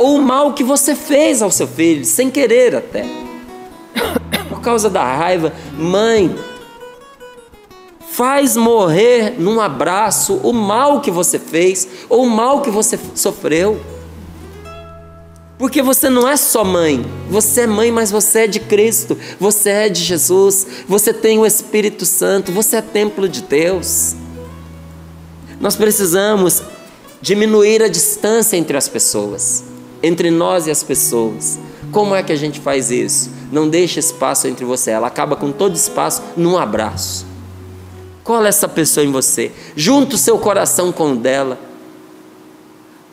ou o mal que você fez ao seu filho, sem querer até. Por causa da raiva, mãe, faz morrer num abraço o mal que você fez ou o mal que você sofreu. Porque você não é só mãe, você é mãe, mas você é de Cristo, você é de Jesus, você tem o Espírito Santo, você é templo de Deus. Nós precisamos diminuir a distância entre as pessoas entre nós e as pessoas. Como é que a gente faz isso? Não deixa espaço entre você. Ela acaba com todo espaço num abraço. Cola essa pessoa em você. Junta o seu coração com o dela.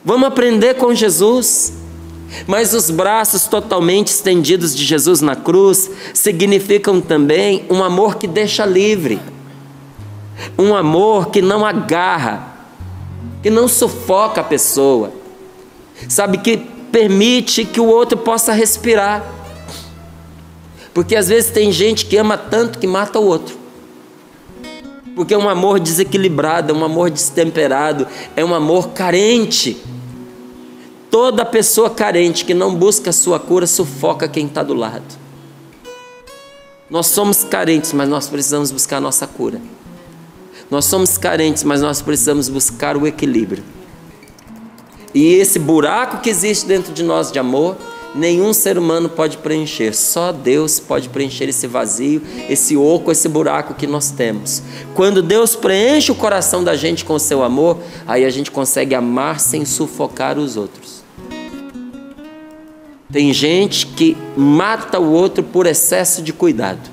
Vamos aprender com Jesus. Mas os braços totalmente estendidos de Jesus na cruz significam também um amor que deixa livre. Um amor que não agarra, que não sufoca a pessoa. Sabe que permite que o outro possa respirar. Porque às vezes tem gente que ama tanto que mata o outro. Porque é um amor desequilibrado, é um amor destemperado, é um amor carente. Toda pessoa carente que não busca a sua cura sufoca quem está do lado. Nós somos carentes, mas nós precisamos buscar a nossa cura. Nós somos carentes, mas nós precisamos buscar o equilíbrio. E esse buraco que existe dentro de nós de amor, nenhum ser humano pode preencher, só Deus pode preencher esse vazio, esse oco, esse buraco que nós temos. Quando Deus preenche o coração da gente com o seu amor, aí a gente consegue amar sem sufocar os outros. Tem gente que mata o outro por excesso de cuidado.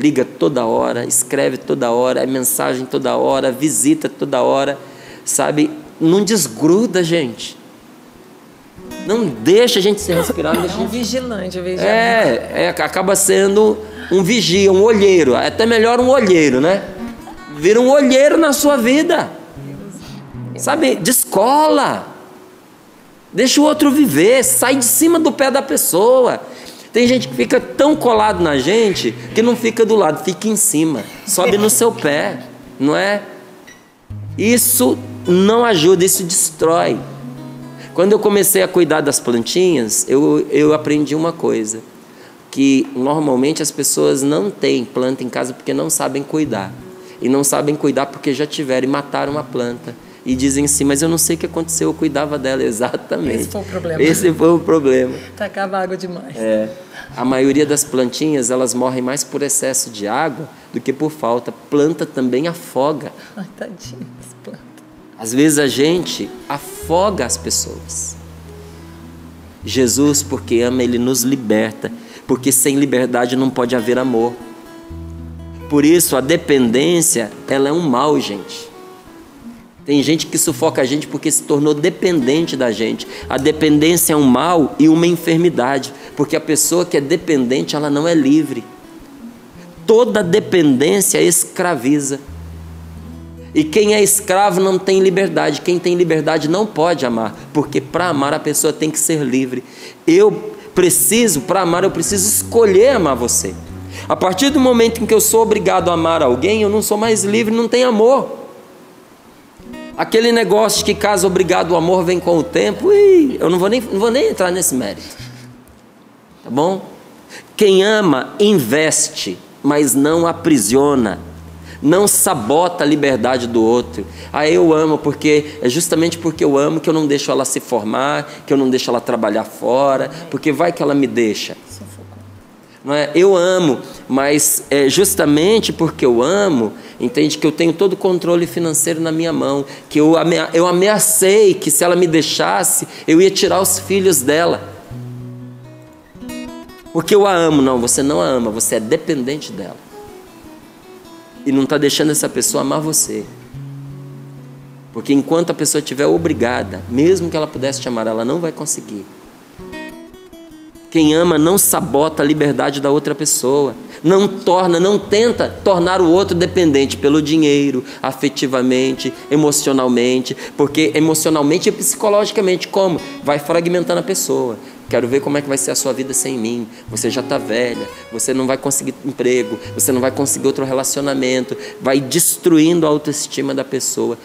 Liga toda hora, escreve toda hora, é mensagem toda hora, visita toda hora, sabe? não desgruda, gente. Não deixa a gente se respirar. É um vigilante, vigilante. É, é, acaba sendo um vigia, um olheiro. É até melhor um olheiro, né? Vira um olheiro na sua vida. Sabe, descola. Deixa o outro viver, sai de cima do pé da pessoa. Tem gente que fica tão colado na gente que não fica do lado, fica em cima, sobe no seu pé, não é? Isso não ajuda, isso destrói. Quando eu comecei a cuidar das plantinhas, eu, eu aprendi uma coisa: que normalmente as pessoas não têm planta em casa porque não sabem cuidar. E não sabem cuidar porque já tiveram e mataram a planta. E dizem assim, mas eu não sei o que aconteceu, eu cuidava dela exatamente. Esse foi o problema. Esse foi o problema. Tacava água demais. É. A maioria das plantinhas, elas morrem mais por excesso de água do que por falta. Planta também afoga. Ai, plantas. Às vezes a gente afoga as pessoas. Jesus, porque ama, ele nos liberta, porque sem liberdade não pode haver amor. Por isso a dependência, ela é um mal, gente. Tem gente que sufoca a gente porque se tornou dependente da gente. A dependência é um mal e uma enfermidade, porque a pessoa que é dependente, ela não é livre. Toda dependência escraviza. E quem é escravo não tem liberdade. Quem tem liberdade não pode amar, porque para amar a pessoa tem que ser livre. Eu preciso, para amar, eu preciso escolher amar você. A partir do momento em que eu sou obrigado a amar alguém, eu não sou mais livre, não tem amor. Aquele negócio que caso obrigado o amor vem com o tempo, ui, eu não vou, nem, não vou nem entrar nesse mérito. Tá bom? Quem ama, investe, mas não aprisiona não sabota a liberdade do outro. Ah, eu amo porque é justamente porque eu amo que eu não deixo ela se formar, que eu não deixo ela trabalhar fora, porque vai que ela me deixa. Não é? Eu amo, mas é justamente porque eu amo, entende que eu tenho todo o controle financeiro na minha mão, que eu, amea eu ameacei que se ela me deixasse, eu ia tirar os filhos dela. Porque eu a amo. Não, você não a ama, você é dependente dela. E não está deixando essa pessoa amar você. Porque enquanto a pessoa estiver obrigada, mesmo que ela pudesse te amar, ela não vai conseguir. Quem ama não sabota a liberdade da outra pessoa, não torna, não tenta tornar o outro dependente pelo dinheiro, afetivamente, emocionalmente, porque emocionalmente e psicologicamente como? Vai fragmentando a pessoa. Quero ver como é que vai ser a sua vida sem mim. Você já está velha, você não vai conseguir emprego, você não vai conseguir outro relacionamento, vai destruindo a autoestima da pessoa.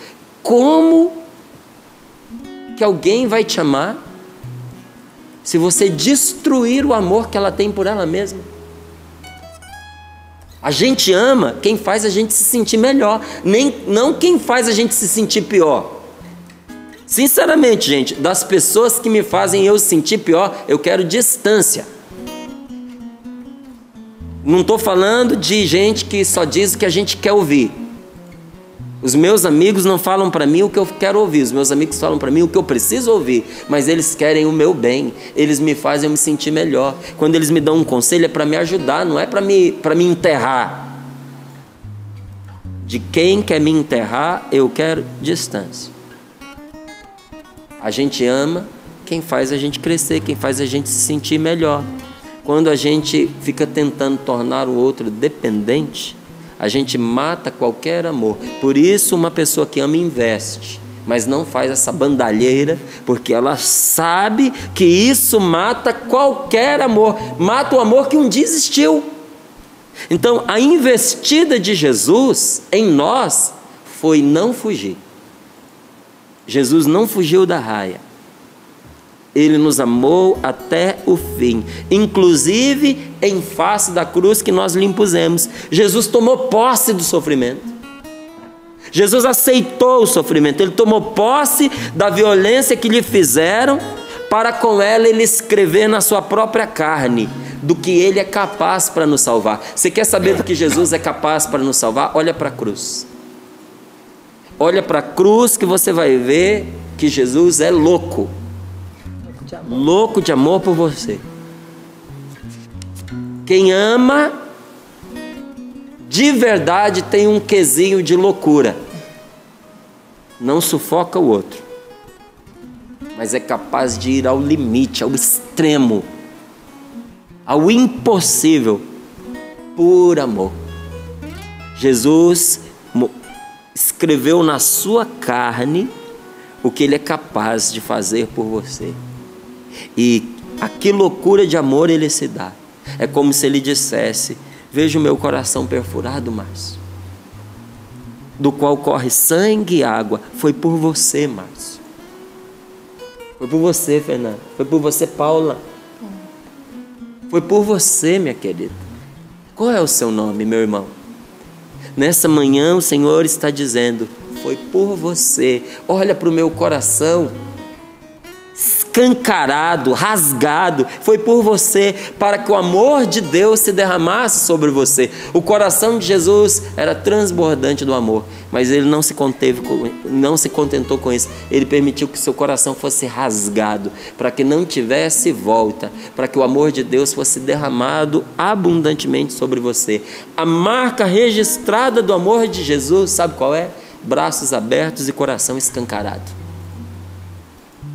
Como que alguém vai te amar se você destruir o amor que ela tem por ela mesma. A gente ama quem faz a gente se sentir melhor, nem não quem faz a gente se sentir pior. Sinceramente, gente, das pessoas que me fazem eu sentir pior, eu quero distância. Não estou falando de gente que só diz o que a gente quer ouvir. Os meus amigos não falam para mim o que eu quero ouvir, os meus amigos falam para mim o que eu preciso ouvir, mas eles querem o meu bem, eles me fazem eu me sentir melhor. Quando eles me dão um conselho é para me ajudar, não é para me, me enterrar. De quem quer me enterrar, eu quero distância. A gente ama quem faz a gente crescer, quem faz a gente se sentir melhor. Quando a gente fica tentando tornar o outro dependente, a gente mata qualquer amor. Por isso, uma pessoa que ama investe, mas não faz essa bandalheira, porque ela sabe que isso mata qualquer amor, mata o amor que um dia existiu. Então, a investida de Jesus em nós foi não fugir. Jesus não fugiu da raia. Ele nos amou até o fim, inclusive em face da cruz que nós lhe impusemos. Jesus tomou posse do sofrimento. Jesus aceitou o sofrimento, ele tomou posse da violência que lhe fizeram, para com ela ele escrever na sua própria carne do que ele é capaz para nos salvar. Você quer saber do que Jesus é capaz para nos salvar? Olha para a cruz. Olha para a cruz que você vai ver que Jesus é louco louco de amor por você. Quem ama de verdade tem um quesinho de loucura. Não sufoca o outro, mas é capaz de ir ao limite, ao extremo, ao impossível, por amor. Jesus escreveu na sua carne o que ele é capaz de fazer por você. E a que loucura de amor ele se dá. É como se ele dissesse: Veja o meu coração perfurado, Márcio, do qual corre sangue e água. Foi por você, Márcio. Foi por você, Fernanda. Foi por você, Paula. Foi por você, minha querida. Qual é o seu nome, meu irmão? Nessa manhã o Senhor está dizendo: Foi por você. Olha para o meu coração escancarado, rasgado, foi por você, para que o amor de Deus se derramasse sobre você. O coração de Jesus era transbordante do amor, mas ele não se conteve, não se contentou com isso. Ele permitiu que seu coração fosse rasgado, para que não tivesse volta, para que o amor de Deus fosse derramado abundantemente sobre você. A marca registrada do amor de Jesus, sabe qual é? Braços abertos e coração escancarado.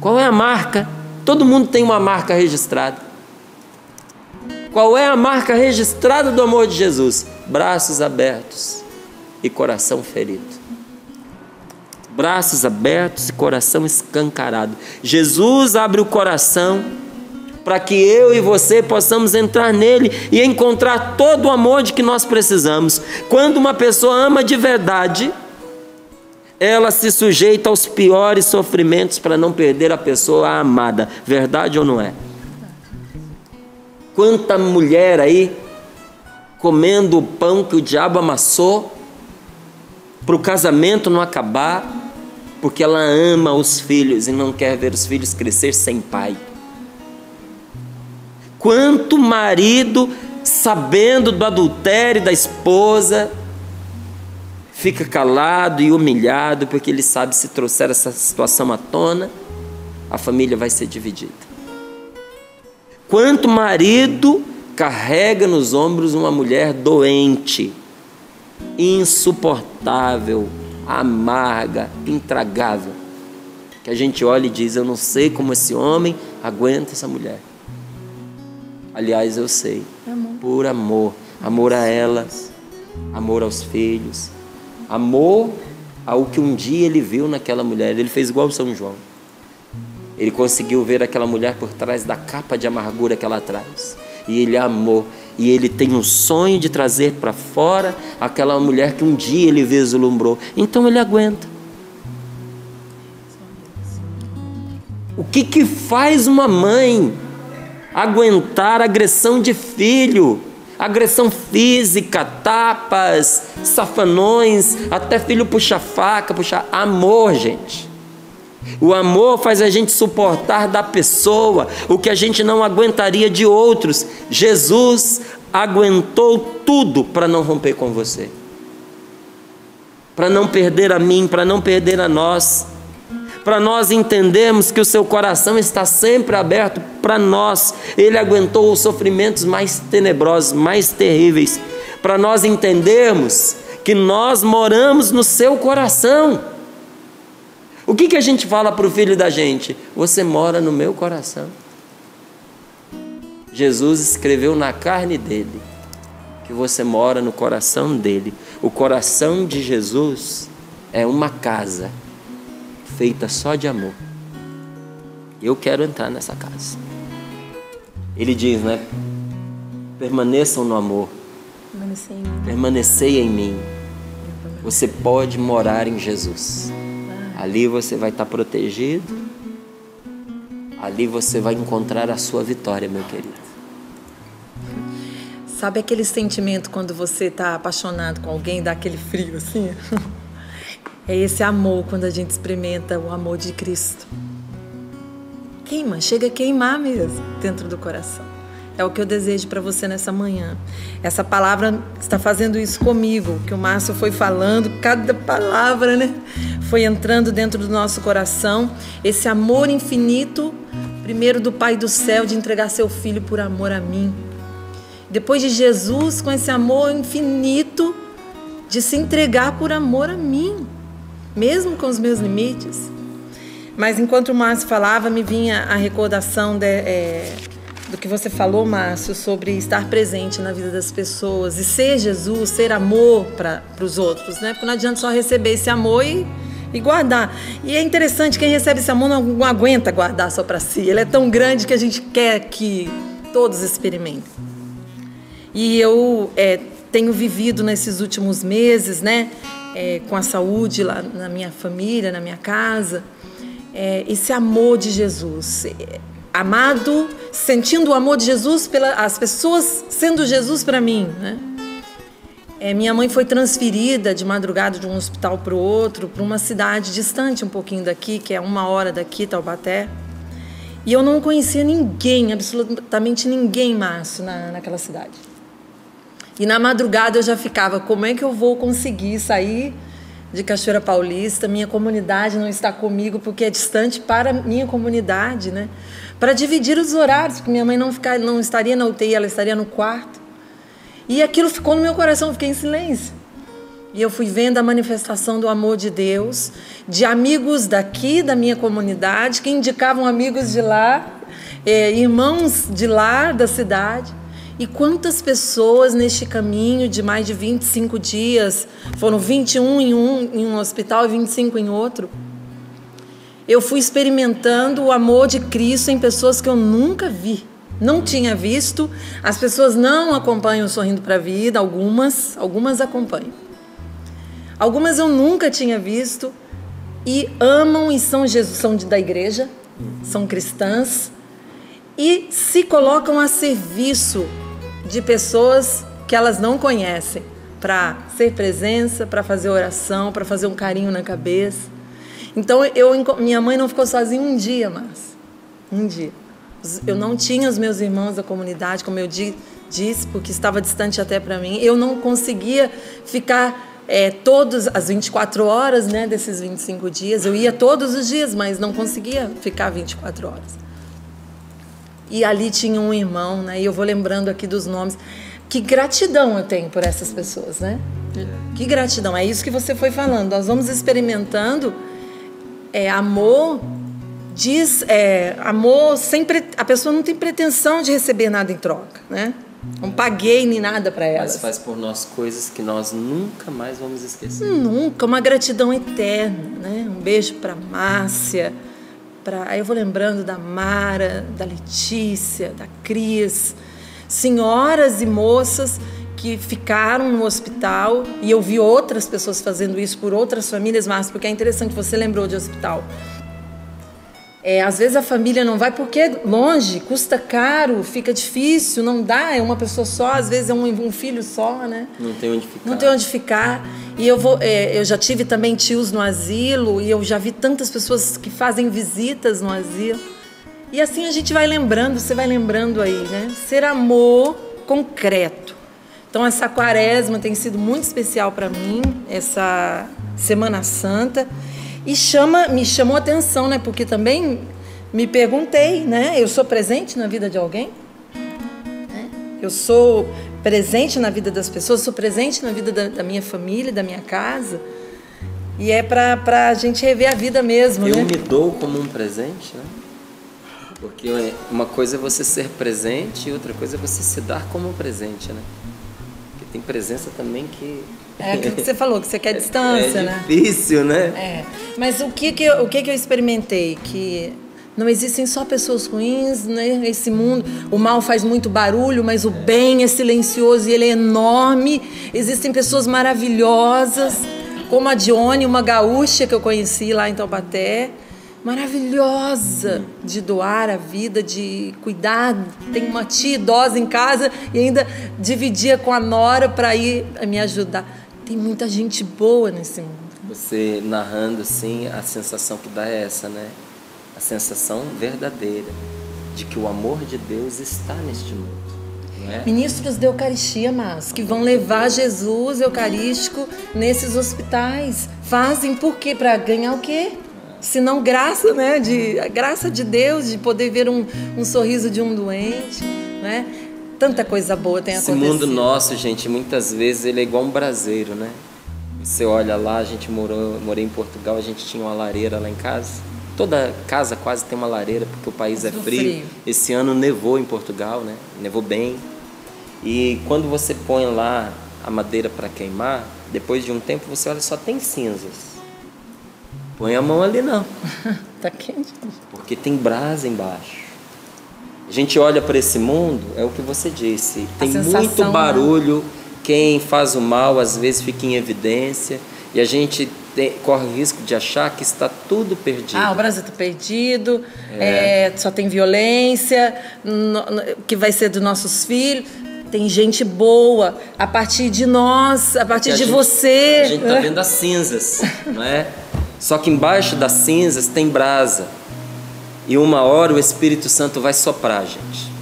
Qual é a marca? Todo mundo tem uma marca registrada. Qual é a marca registrada do amor de Jesus? Braços abertos e coração ferido. Braços abertos e coração escancarado. Jesus abre o coração para que eu e você possamos entrar nele e encontrar todo o amor de que nós precisamos. Quando uma pessoa ama de verdade, ela se sujeita aos piores sofrimentos para não perder a pessoa amada. Verdade ou não é? Quanta mulher aí comendo o pão que o diabo amassou para o casamento não acabar, porque ela ama os filhos e não quer ver os filhos crescer sem pai. Quanto marido sabendo do adultério da esposa, fica calado e humilhado, porque ele sabe se trouxer essa situação à tona, a família vai ser dividida. Quanto marido carrega nos ombros uma mulher doente, insuportável, amarga, intragável. Que a gente olha e diz: Eu não sei como esse homem aguenta essa mulher. Aliás, eu sei. Amor. Por amor. Amor a ela, amor aos filhos, amor ao que um dia ele viu naquela mulher. Ele fez igual São João. Ele conseguiu ver aquela mulher por trás da capa de amargura que ela traz. E ele amou. E ele tem um sonho de trazer para fora aquela mulher que um dia ele vislumbrou. Então ele aguenta. O que, que faz uma mãe aguentar agressão de filho? Agressão física, tapas, safanões, até filho puxa faca, puxa amor, gente. O amor faz a gente suportar da pessoa o que a gente não aguentaria de outros. Jesus aguentou tudo para não romper com você, para não perder a mim, para não perder a nós, para nós entendermos que o seu coração está sempre aberto para nós. Ele aguentou os sofrimentos mais tenebrosos, mais terríveis, para nós entendermos que nós moramos no seu coração. O que, que a gente fala para o filho da gente? Você mora no meu coração. Jesus escreveu na carne dele que você mora no coração dele. O coração de Jesus é uma casa feita só de amor. Eu quero entrar nessa casa. Ele diz, né? Permaneçam no amor. Permanecei em mim. Você pode morar em Jesus. Ali você vai estar protegido. Ali você vai encontrar a sua vitória, meu querido. Sabe aquele sentimento quando você está apaixonado com alguém, dá aquele frio assim? É esse amor quando a gente experimenta o amor de Cristo. Queima, chega a queimar mesmo dentro do coração. É o que eu desejo para você nessa manhã. Essa palavra está fazendo isso comigo, que o Márcio foi falando, cada palavra, né? Foi entrando dentro do nosso coração. Esse amor infinito, primeiro do Pai do céu, de entregar seu filho por amor a mim. Depois de Jesus, com esse amor infinito, de se entregar por amor a mim, mesmo com os meus limites. Mas enquanto o Márcio falava, me vinha a recordação de. É, do que você falou, Márcio, sobre estar presente na vida das pessoas e ser Jesus, ser amor para os outros, né? Porque não adianta só receber esse amor e, e guardar. E é interessante, quem recebe esse amor não, não aguenta guardar só para si. Ele é tão grande que a gente quer que todos experimentem. E eu é, tenho vivido nesses últimos meses, né? É, com a saúde lá na minha família, na minha casa, é, esse amor de Jesus amado, sentindo o amor de Jesus pelas pessoas sendo Jesus para mim, né? É, minha mãe foi transferida de madrugada de um hospital para o outro, para uma cidade distante um pouquinho daqui, que é uma hora daqui, Taubaté. E eu não conhecia ninguém, absolutamente ninguém, Márcio, na, naquela cidade. E na madrugada eu já ficava, como é que eu vou conseguir sair de Cachoeira Paulista? Minha comunidade não está comigo porque é distante para minha comunidade, né? para dividir os horários, porque minha mãe não, ficar, não estaria na UTI, ela estaria no quarto. E aquilo ficou no meu coração, eu fiquei em silêncio. E eu fui vendo a manifestação do amor de Deus, de amigos daqui, da minha comunidade, que indicavam amigos de lá, é, irmãos de lá, da cidade. E quantas pessoas neste caminho de mais de 25 dias, foram 21 em um, em um hospital e 25 em outro, eu fui experimentando o amor de Cristo em pessoas que eu nunca vi. Não tinha visto. As pessoas não acompanham Sorrindo para a Vida, algumas, algumas acompanham. Algumas eu nunca tinha visto e amam e são Jesus, são da igreja, são cristãs e se colocam a serviço de pessoas que elas não conhecem, para ser presença, para fazer oração, para fazer um carinho na cabeça. Então eu, minha mãe não ficou sozinha um dia, mas um dia. Eu não tinha os meus irmãos da comunidade, como eu disse, porque estava distante até para mim. Eu não conseguia ficar é, todas as 24 horas né, desses 25 dias. Eu ia todos os dias, mas não conseguia ficar 24 horas. E ali tinha um irmão, né? E eu vou lembrando aqui dos nomes. Que gratidão eu tenho por essas pessoas, né? Que gratidão. É isso que você foi falando. Nós vamos experimentando é, amor diz é, amor sempre a pessoa não tem pretensão de receber nada em troca, né? Não paguei nem nada para ela. Mas faz por nós coisas que nós nunca mais vamos esquecer. Nunca, uma gratidão eterna, né? Um beijo para Márcia, para aí eu vou lembrando da Mara, da Letícia, da Cris, senhoras e moças que ficaram no hospital e eu vi outras pessoas fazendo isso por outras famílias, mas porque é interessante você lembrou de hospital. É, às vezes a família não vai porque é longe, custa caro, fica difícil, não dá, é uma pessoa só, às vezes é um, um filho só, né? Não tem onde ficar. Não tem onde ficar. E eu vou, é, eu já tive também tios no asilo e eu já vi tantas pessoas que fazem visitas no asilo. E assim a gente vai lembrando, você vai lembrando aí, né? Ser amor concreto. Então essa quaresma tem sido muito especial para mim, essa Semana Santa. E chama, me chamou a atenção, né? Porque também me perguntei, né? Eu sou presente na vida de alguém? Né? Eu sou presente na vida das pessoas, sou presente na vida da, da minha família, da minha casa. E é para a gente rever a vida mesmo, Eu né? me dou como um presente, né? Porque uma coisa é você ser presente e outra coisa é você se dar como um presente, né? Porque tem presença também que É aquilo que você falou, que você quer distância, é né? difícil, né? É. Mas o que que eu, o que que eu experimentei? Que não existem só pessoas ruins né? nesse mundo. O mal faz muito barulho, mas o bem é silencioso e ele é enorme. Existem pessoas maravilhosas, como a Dione, uma gaúcha que eu conheci lá em Taubaté. Maravilhosa de doar a vida, de cuidar. Tem uma tia idosa em casa e ainda dividia com a Nora para ir me ajudar. Tem muita gente boa nesse mundo. Você narrando assim, a sensação que dá é essa, né? A sensação verdadeira de que o amor de Deus está neste mundo. É? Ministros da Eucaristia, mas que vão levar Jesus eucarístico nesses hospitais. Fazem por quê? Para ganhar o quê? Se não graça, né? De, a graça de Deus, de poder ver um, um sorriso de um doente, né? Tanta coisa boa tem Esse acontecido. mundo nosso, gente, muitas vezes ele é igual um braseiro, né? Você olha lá, a gente morou, morei em Portugal, a gente tinha uma lareira lá em casa. Toda casa quase tem uma lareira, porque o país é frio. frio. Esse ano nevou em Portugal, né? Nevou bem. E quando você põe lá a madeira para queimar, depois de um tempo você olha, só tem cinzas. Põe a mão ali não, tá quente. porque tem brasa embaixo. A gente olha para esse mundo, é o que você disse, tem sensação, muito né? barulho, quem faz o mal às vezes fica em evidência e a gente tem- corre o risco de achar que está tudo perdido. Ah, o Brasil está perdido, é, só tem violência, no- no- que vai ser dos nossos filhos. Tem gente boa, a partir de nós, a partir a de gente- você. A gente está vendo as cinzas, não é? Só que embaixo das cinzas tem brasa. E uma hora o Espírito Santo vai soprar, gente.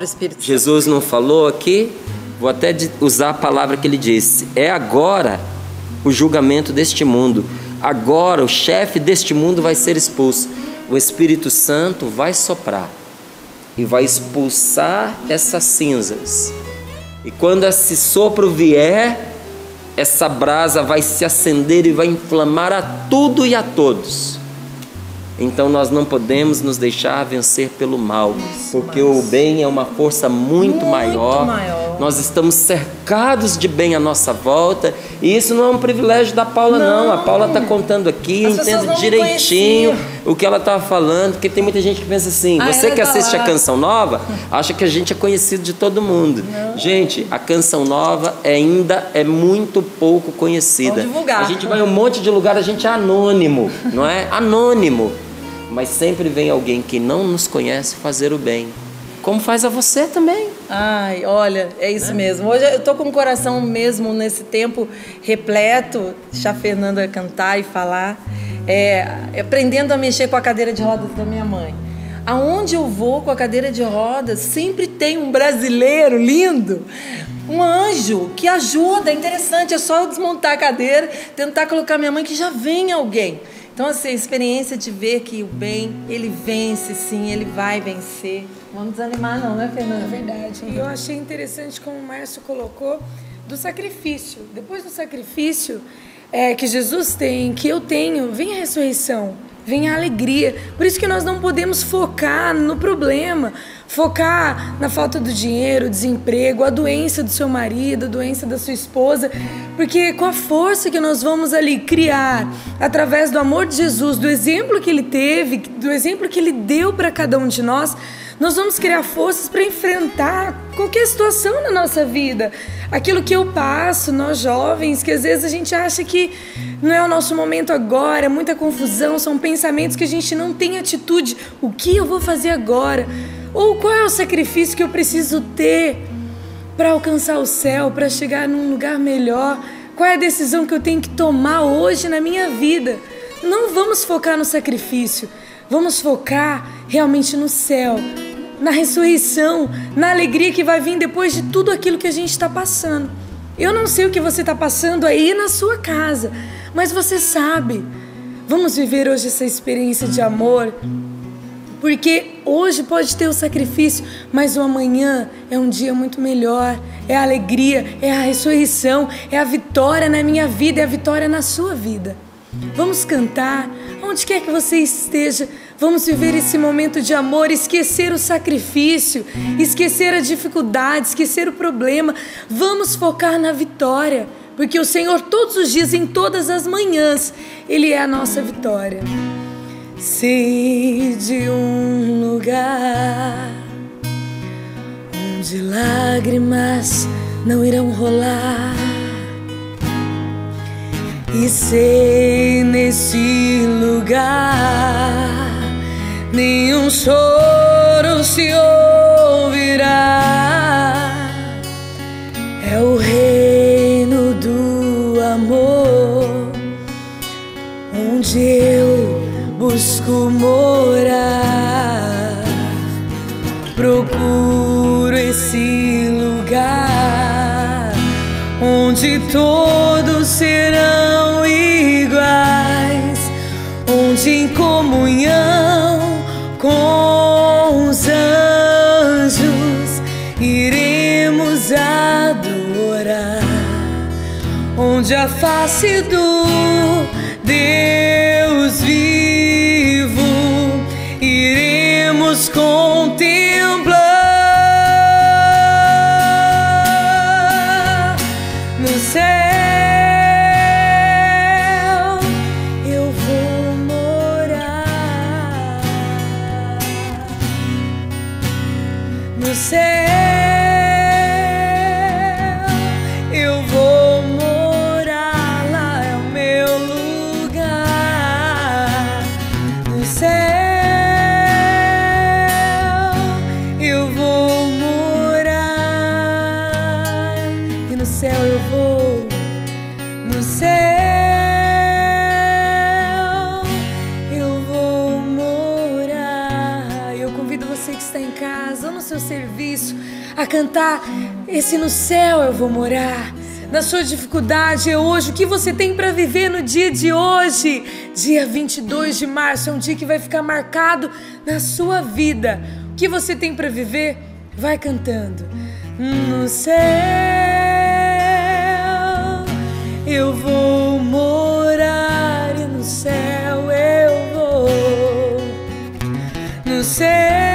O Espírito Santo. Jesus não falou aqui, vou até usar a palavra que ele disse. É agora o julgamento deste mundo. Agora o chefe deste mundo vai ser expulso. O Espírito Santo vai soprar e vai expulsar essas cinzas. E quando esse sopro vier, essa brasa vai se acender e vai inflamar a tudo e a todos. Então nós não podemos nos deixar vencer pelo mal, porque o bem é uma força muito, Muito maior. maior. Nós estamos cercados de bem à nossa volta, e isso não é um privilégio da Paula, não. Não. A Paula está contando aqui, As entendo não direitinho o que ela estava falando, porque tem muita gente que pensa assim: Ah, você que assiste lá. a canção nova, acha que a gente é conhecido de todo mundo. Gente, a canção nova ainda é muito pouco conhecida. A gente vai em um monte de lugar, a gente é anônimo, não é? Anônimo. Mas sempre vem alguém que não nos conhece fazer o bem. Como faz a você também. Ai, olha, é isso mesmo. Hoje eu tô com o coração mesmo nesse tempo repleto, deixar a Fernanda cantar e falar, é, aprendendo a mexer com a cadeira de rodas da minha mãe. Aonde eu vou com a cadeira de rodas, sempre tem um brasileiro lindo, um anjo que ajuda, é interessante, é só eu desmontar a cadeira, tentar colocar minha mãe que já vem alguém Então, assim, a experiência de ver que o bem, ele vence sim, ele vai vencer. Vamos desanimar não, né, Fernanda? É verdade. E eu achei interessante como o Márcio colocou do sacrifício. Depois do sacrifício é, que Jesus tem, que eu tenho, vem a ressurreição, vem a alegria. Por isso que nós não podemos focar no problema, focar na falta do dinheiro, desemprego, a doença do seu marido, a doença da sua esposa, porque com a força que nós vamos ali criar através do amor de Jesus, do exemplo que ele teve, do exemplo que ele deu para cada um de nós, nós vamos criar forças para enfrentar qualquer situação na nossa vida. Aquilo que eu passo, nós jovens, que às vezes a gente acha que não é o nosso momento agora, é muita confusão, são pensamentos que a gente não tem atitude. O que eu vou fazer agora? Ou qual é o sacrifício que eu preciso ter para alcançar o céu, para chegar num lugar melhor? Qual é a decisão que eu tenho que tomar hoje na minha vida? Não vamos focar no sacrifício, vamos focar realmente no céu, na ressurreição, na alegria que vai vir depois de tudo aquilo que a gente está passando. Eu não sei o que você está passando aí na sua casa, mas você sabe. Vamos viver hoje essa experiência de amor, porque hoje pode ter o sacrifício, mas o amanhã é um dia muito melhor. É a alegria, é a ressurreição, é a vitória na minha vida, é a vitória na sua vida. Vamos cantar, onde quer que você esteja, vamos viver esse momento de amor, esquecer o sacrifício, esquecer a dificuldade, esquecer o problema. Vamos focar na vitória, porque o Senhor, todos os dias, em todas as manhãs, Ele é a nossa vitória. Sei de um lugar onde lágrimas não irão rolar. E sei nesse lugar nenhum choro se ouvirá. É o reino do amor onde eu busco morar. Procuro esse lugar onde todos serão iguais, onde em comunhão com os anjos iremos adorar, onde a face do esse no céu eu vou morar. Na sua dificuldade é hoje, o que você tem para viver no dia de hoje? Dia 22 de março é um dia que vai ficar marcado na sua vida. O que você tem para viver? Vai cantando. No céu eu vou morar e no céu eu vou. No céu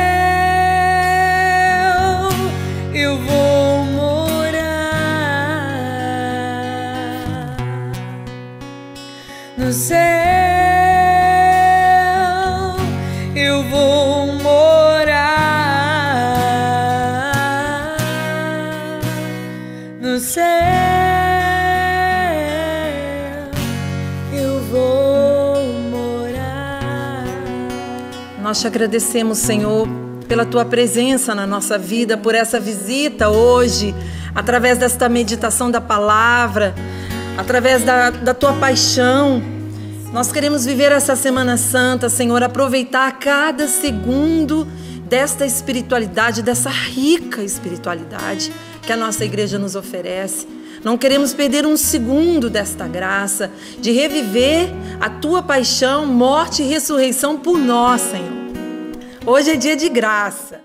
Nós te agradecemos, Senhor, pela tua presença na nossa vida, por essa visita hoje, através desta meditação da palavra, através da, da tua paixão. Nós queremos viver essa Semana Santa, Senhor, aproveitar cada segundo desta espiritualidade, dessa rica espiritualidade que a nossa igreja nos oferece. Não queremos perder um segundo desta graça de reviver a tua paixão, morte e ressurreição por nós, Senhor. Hoje é dia de graça.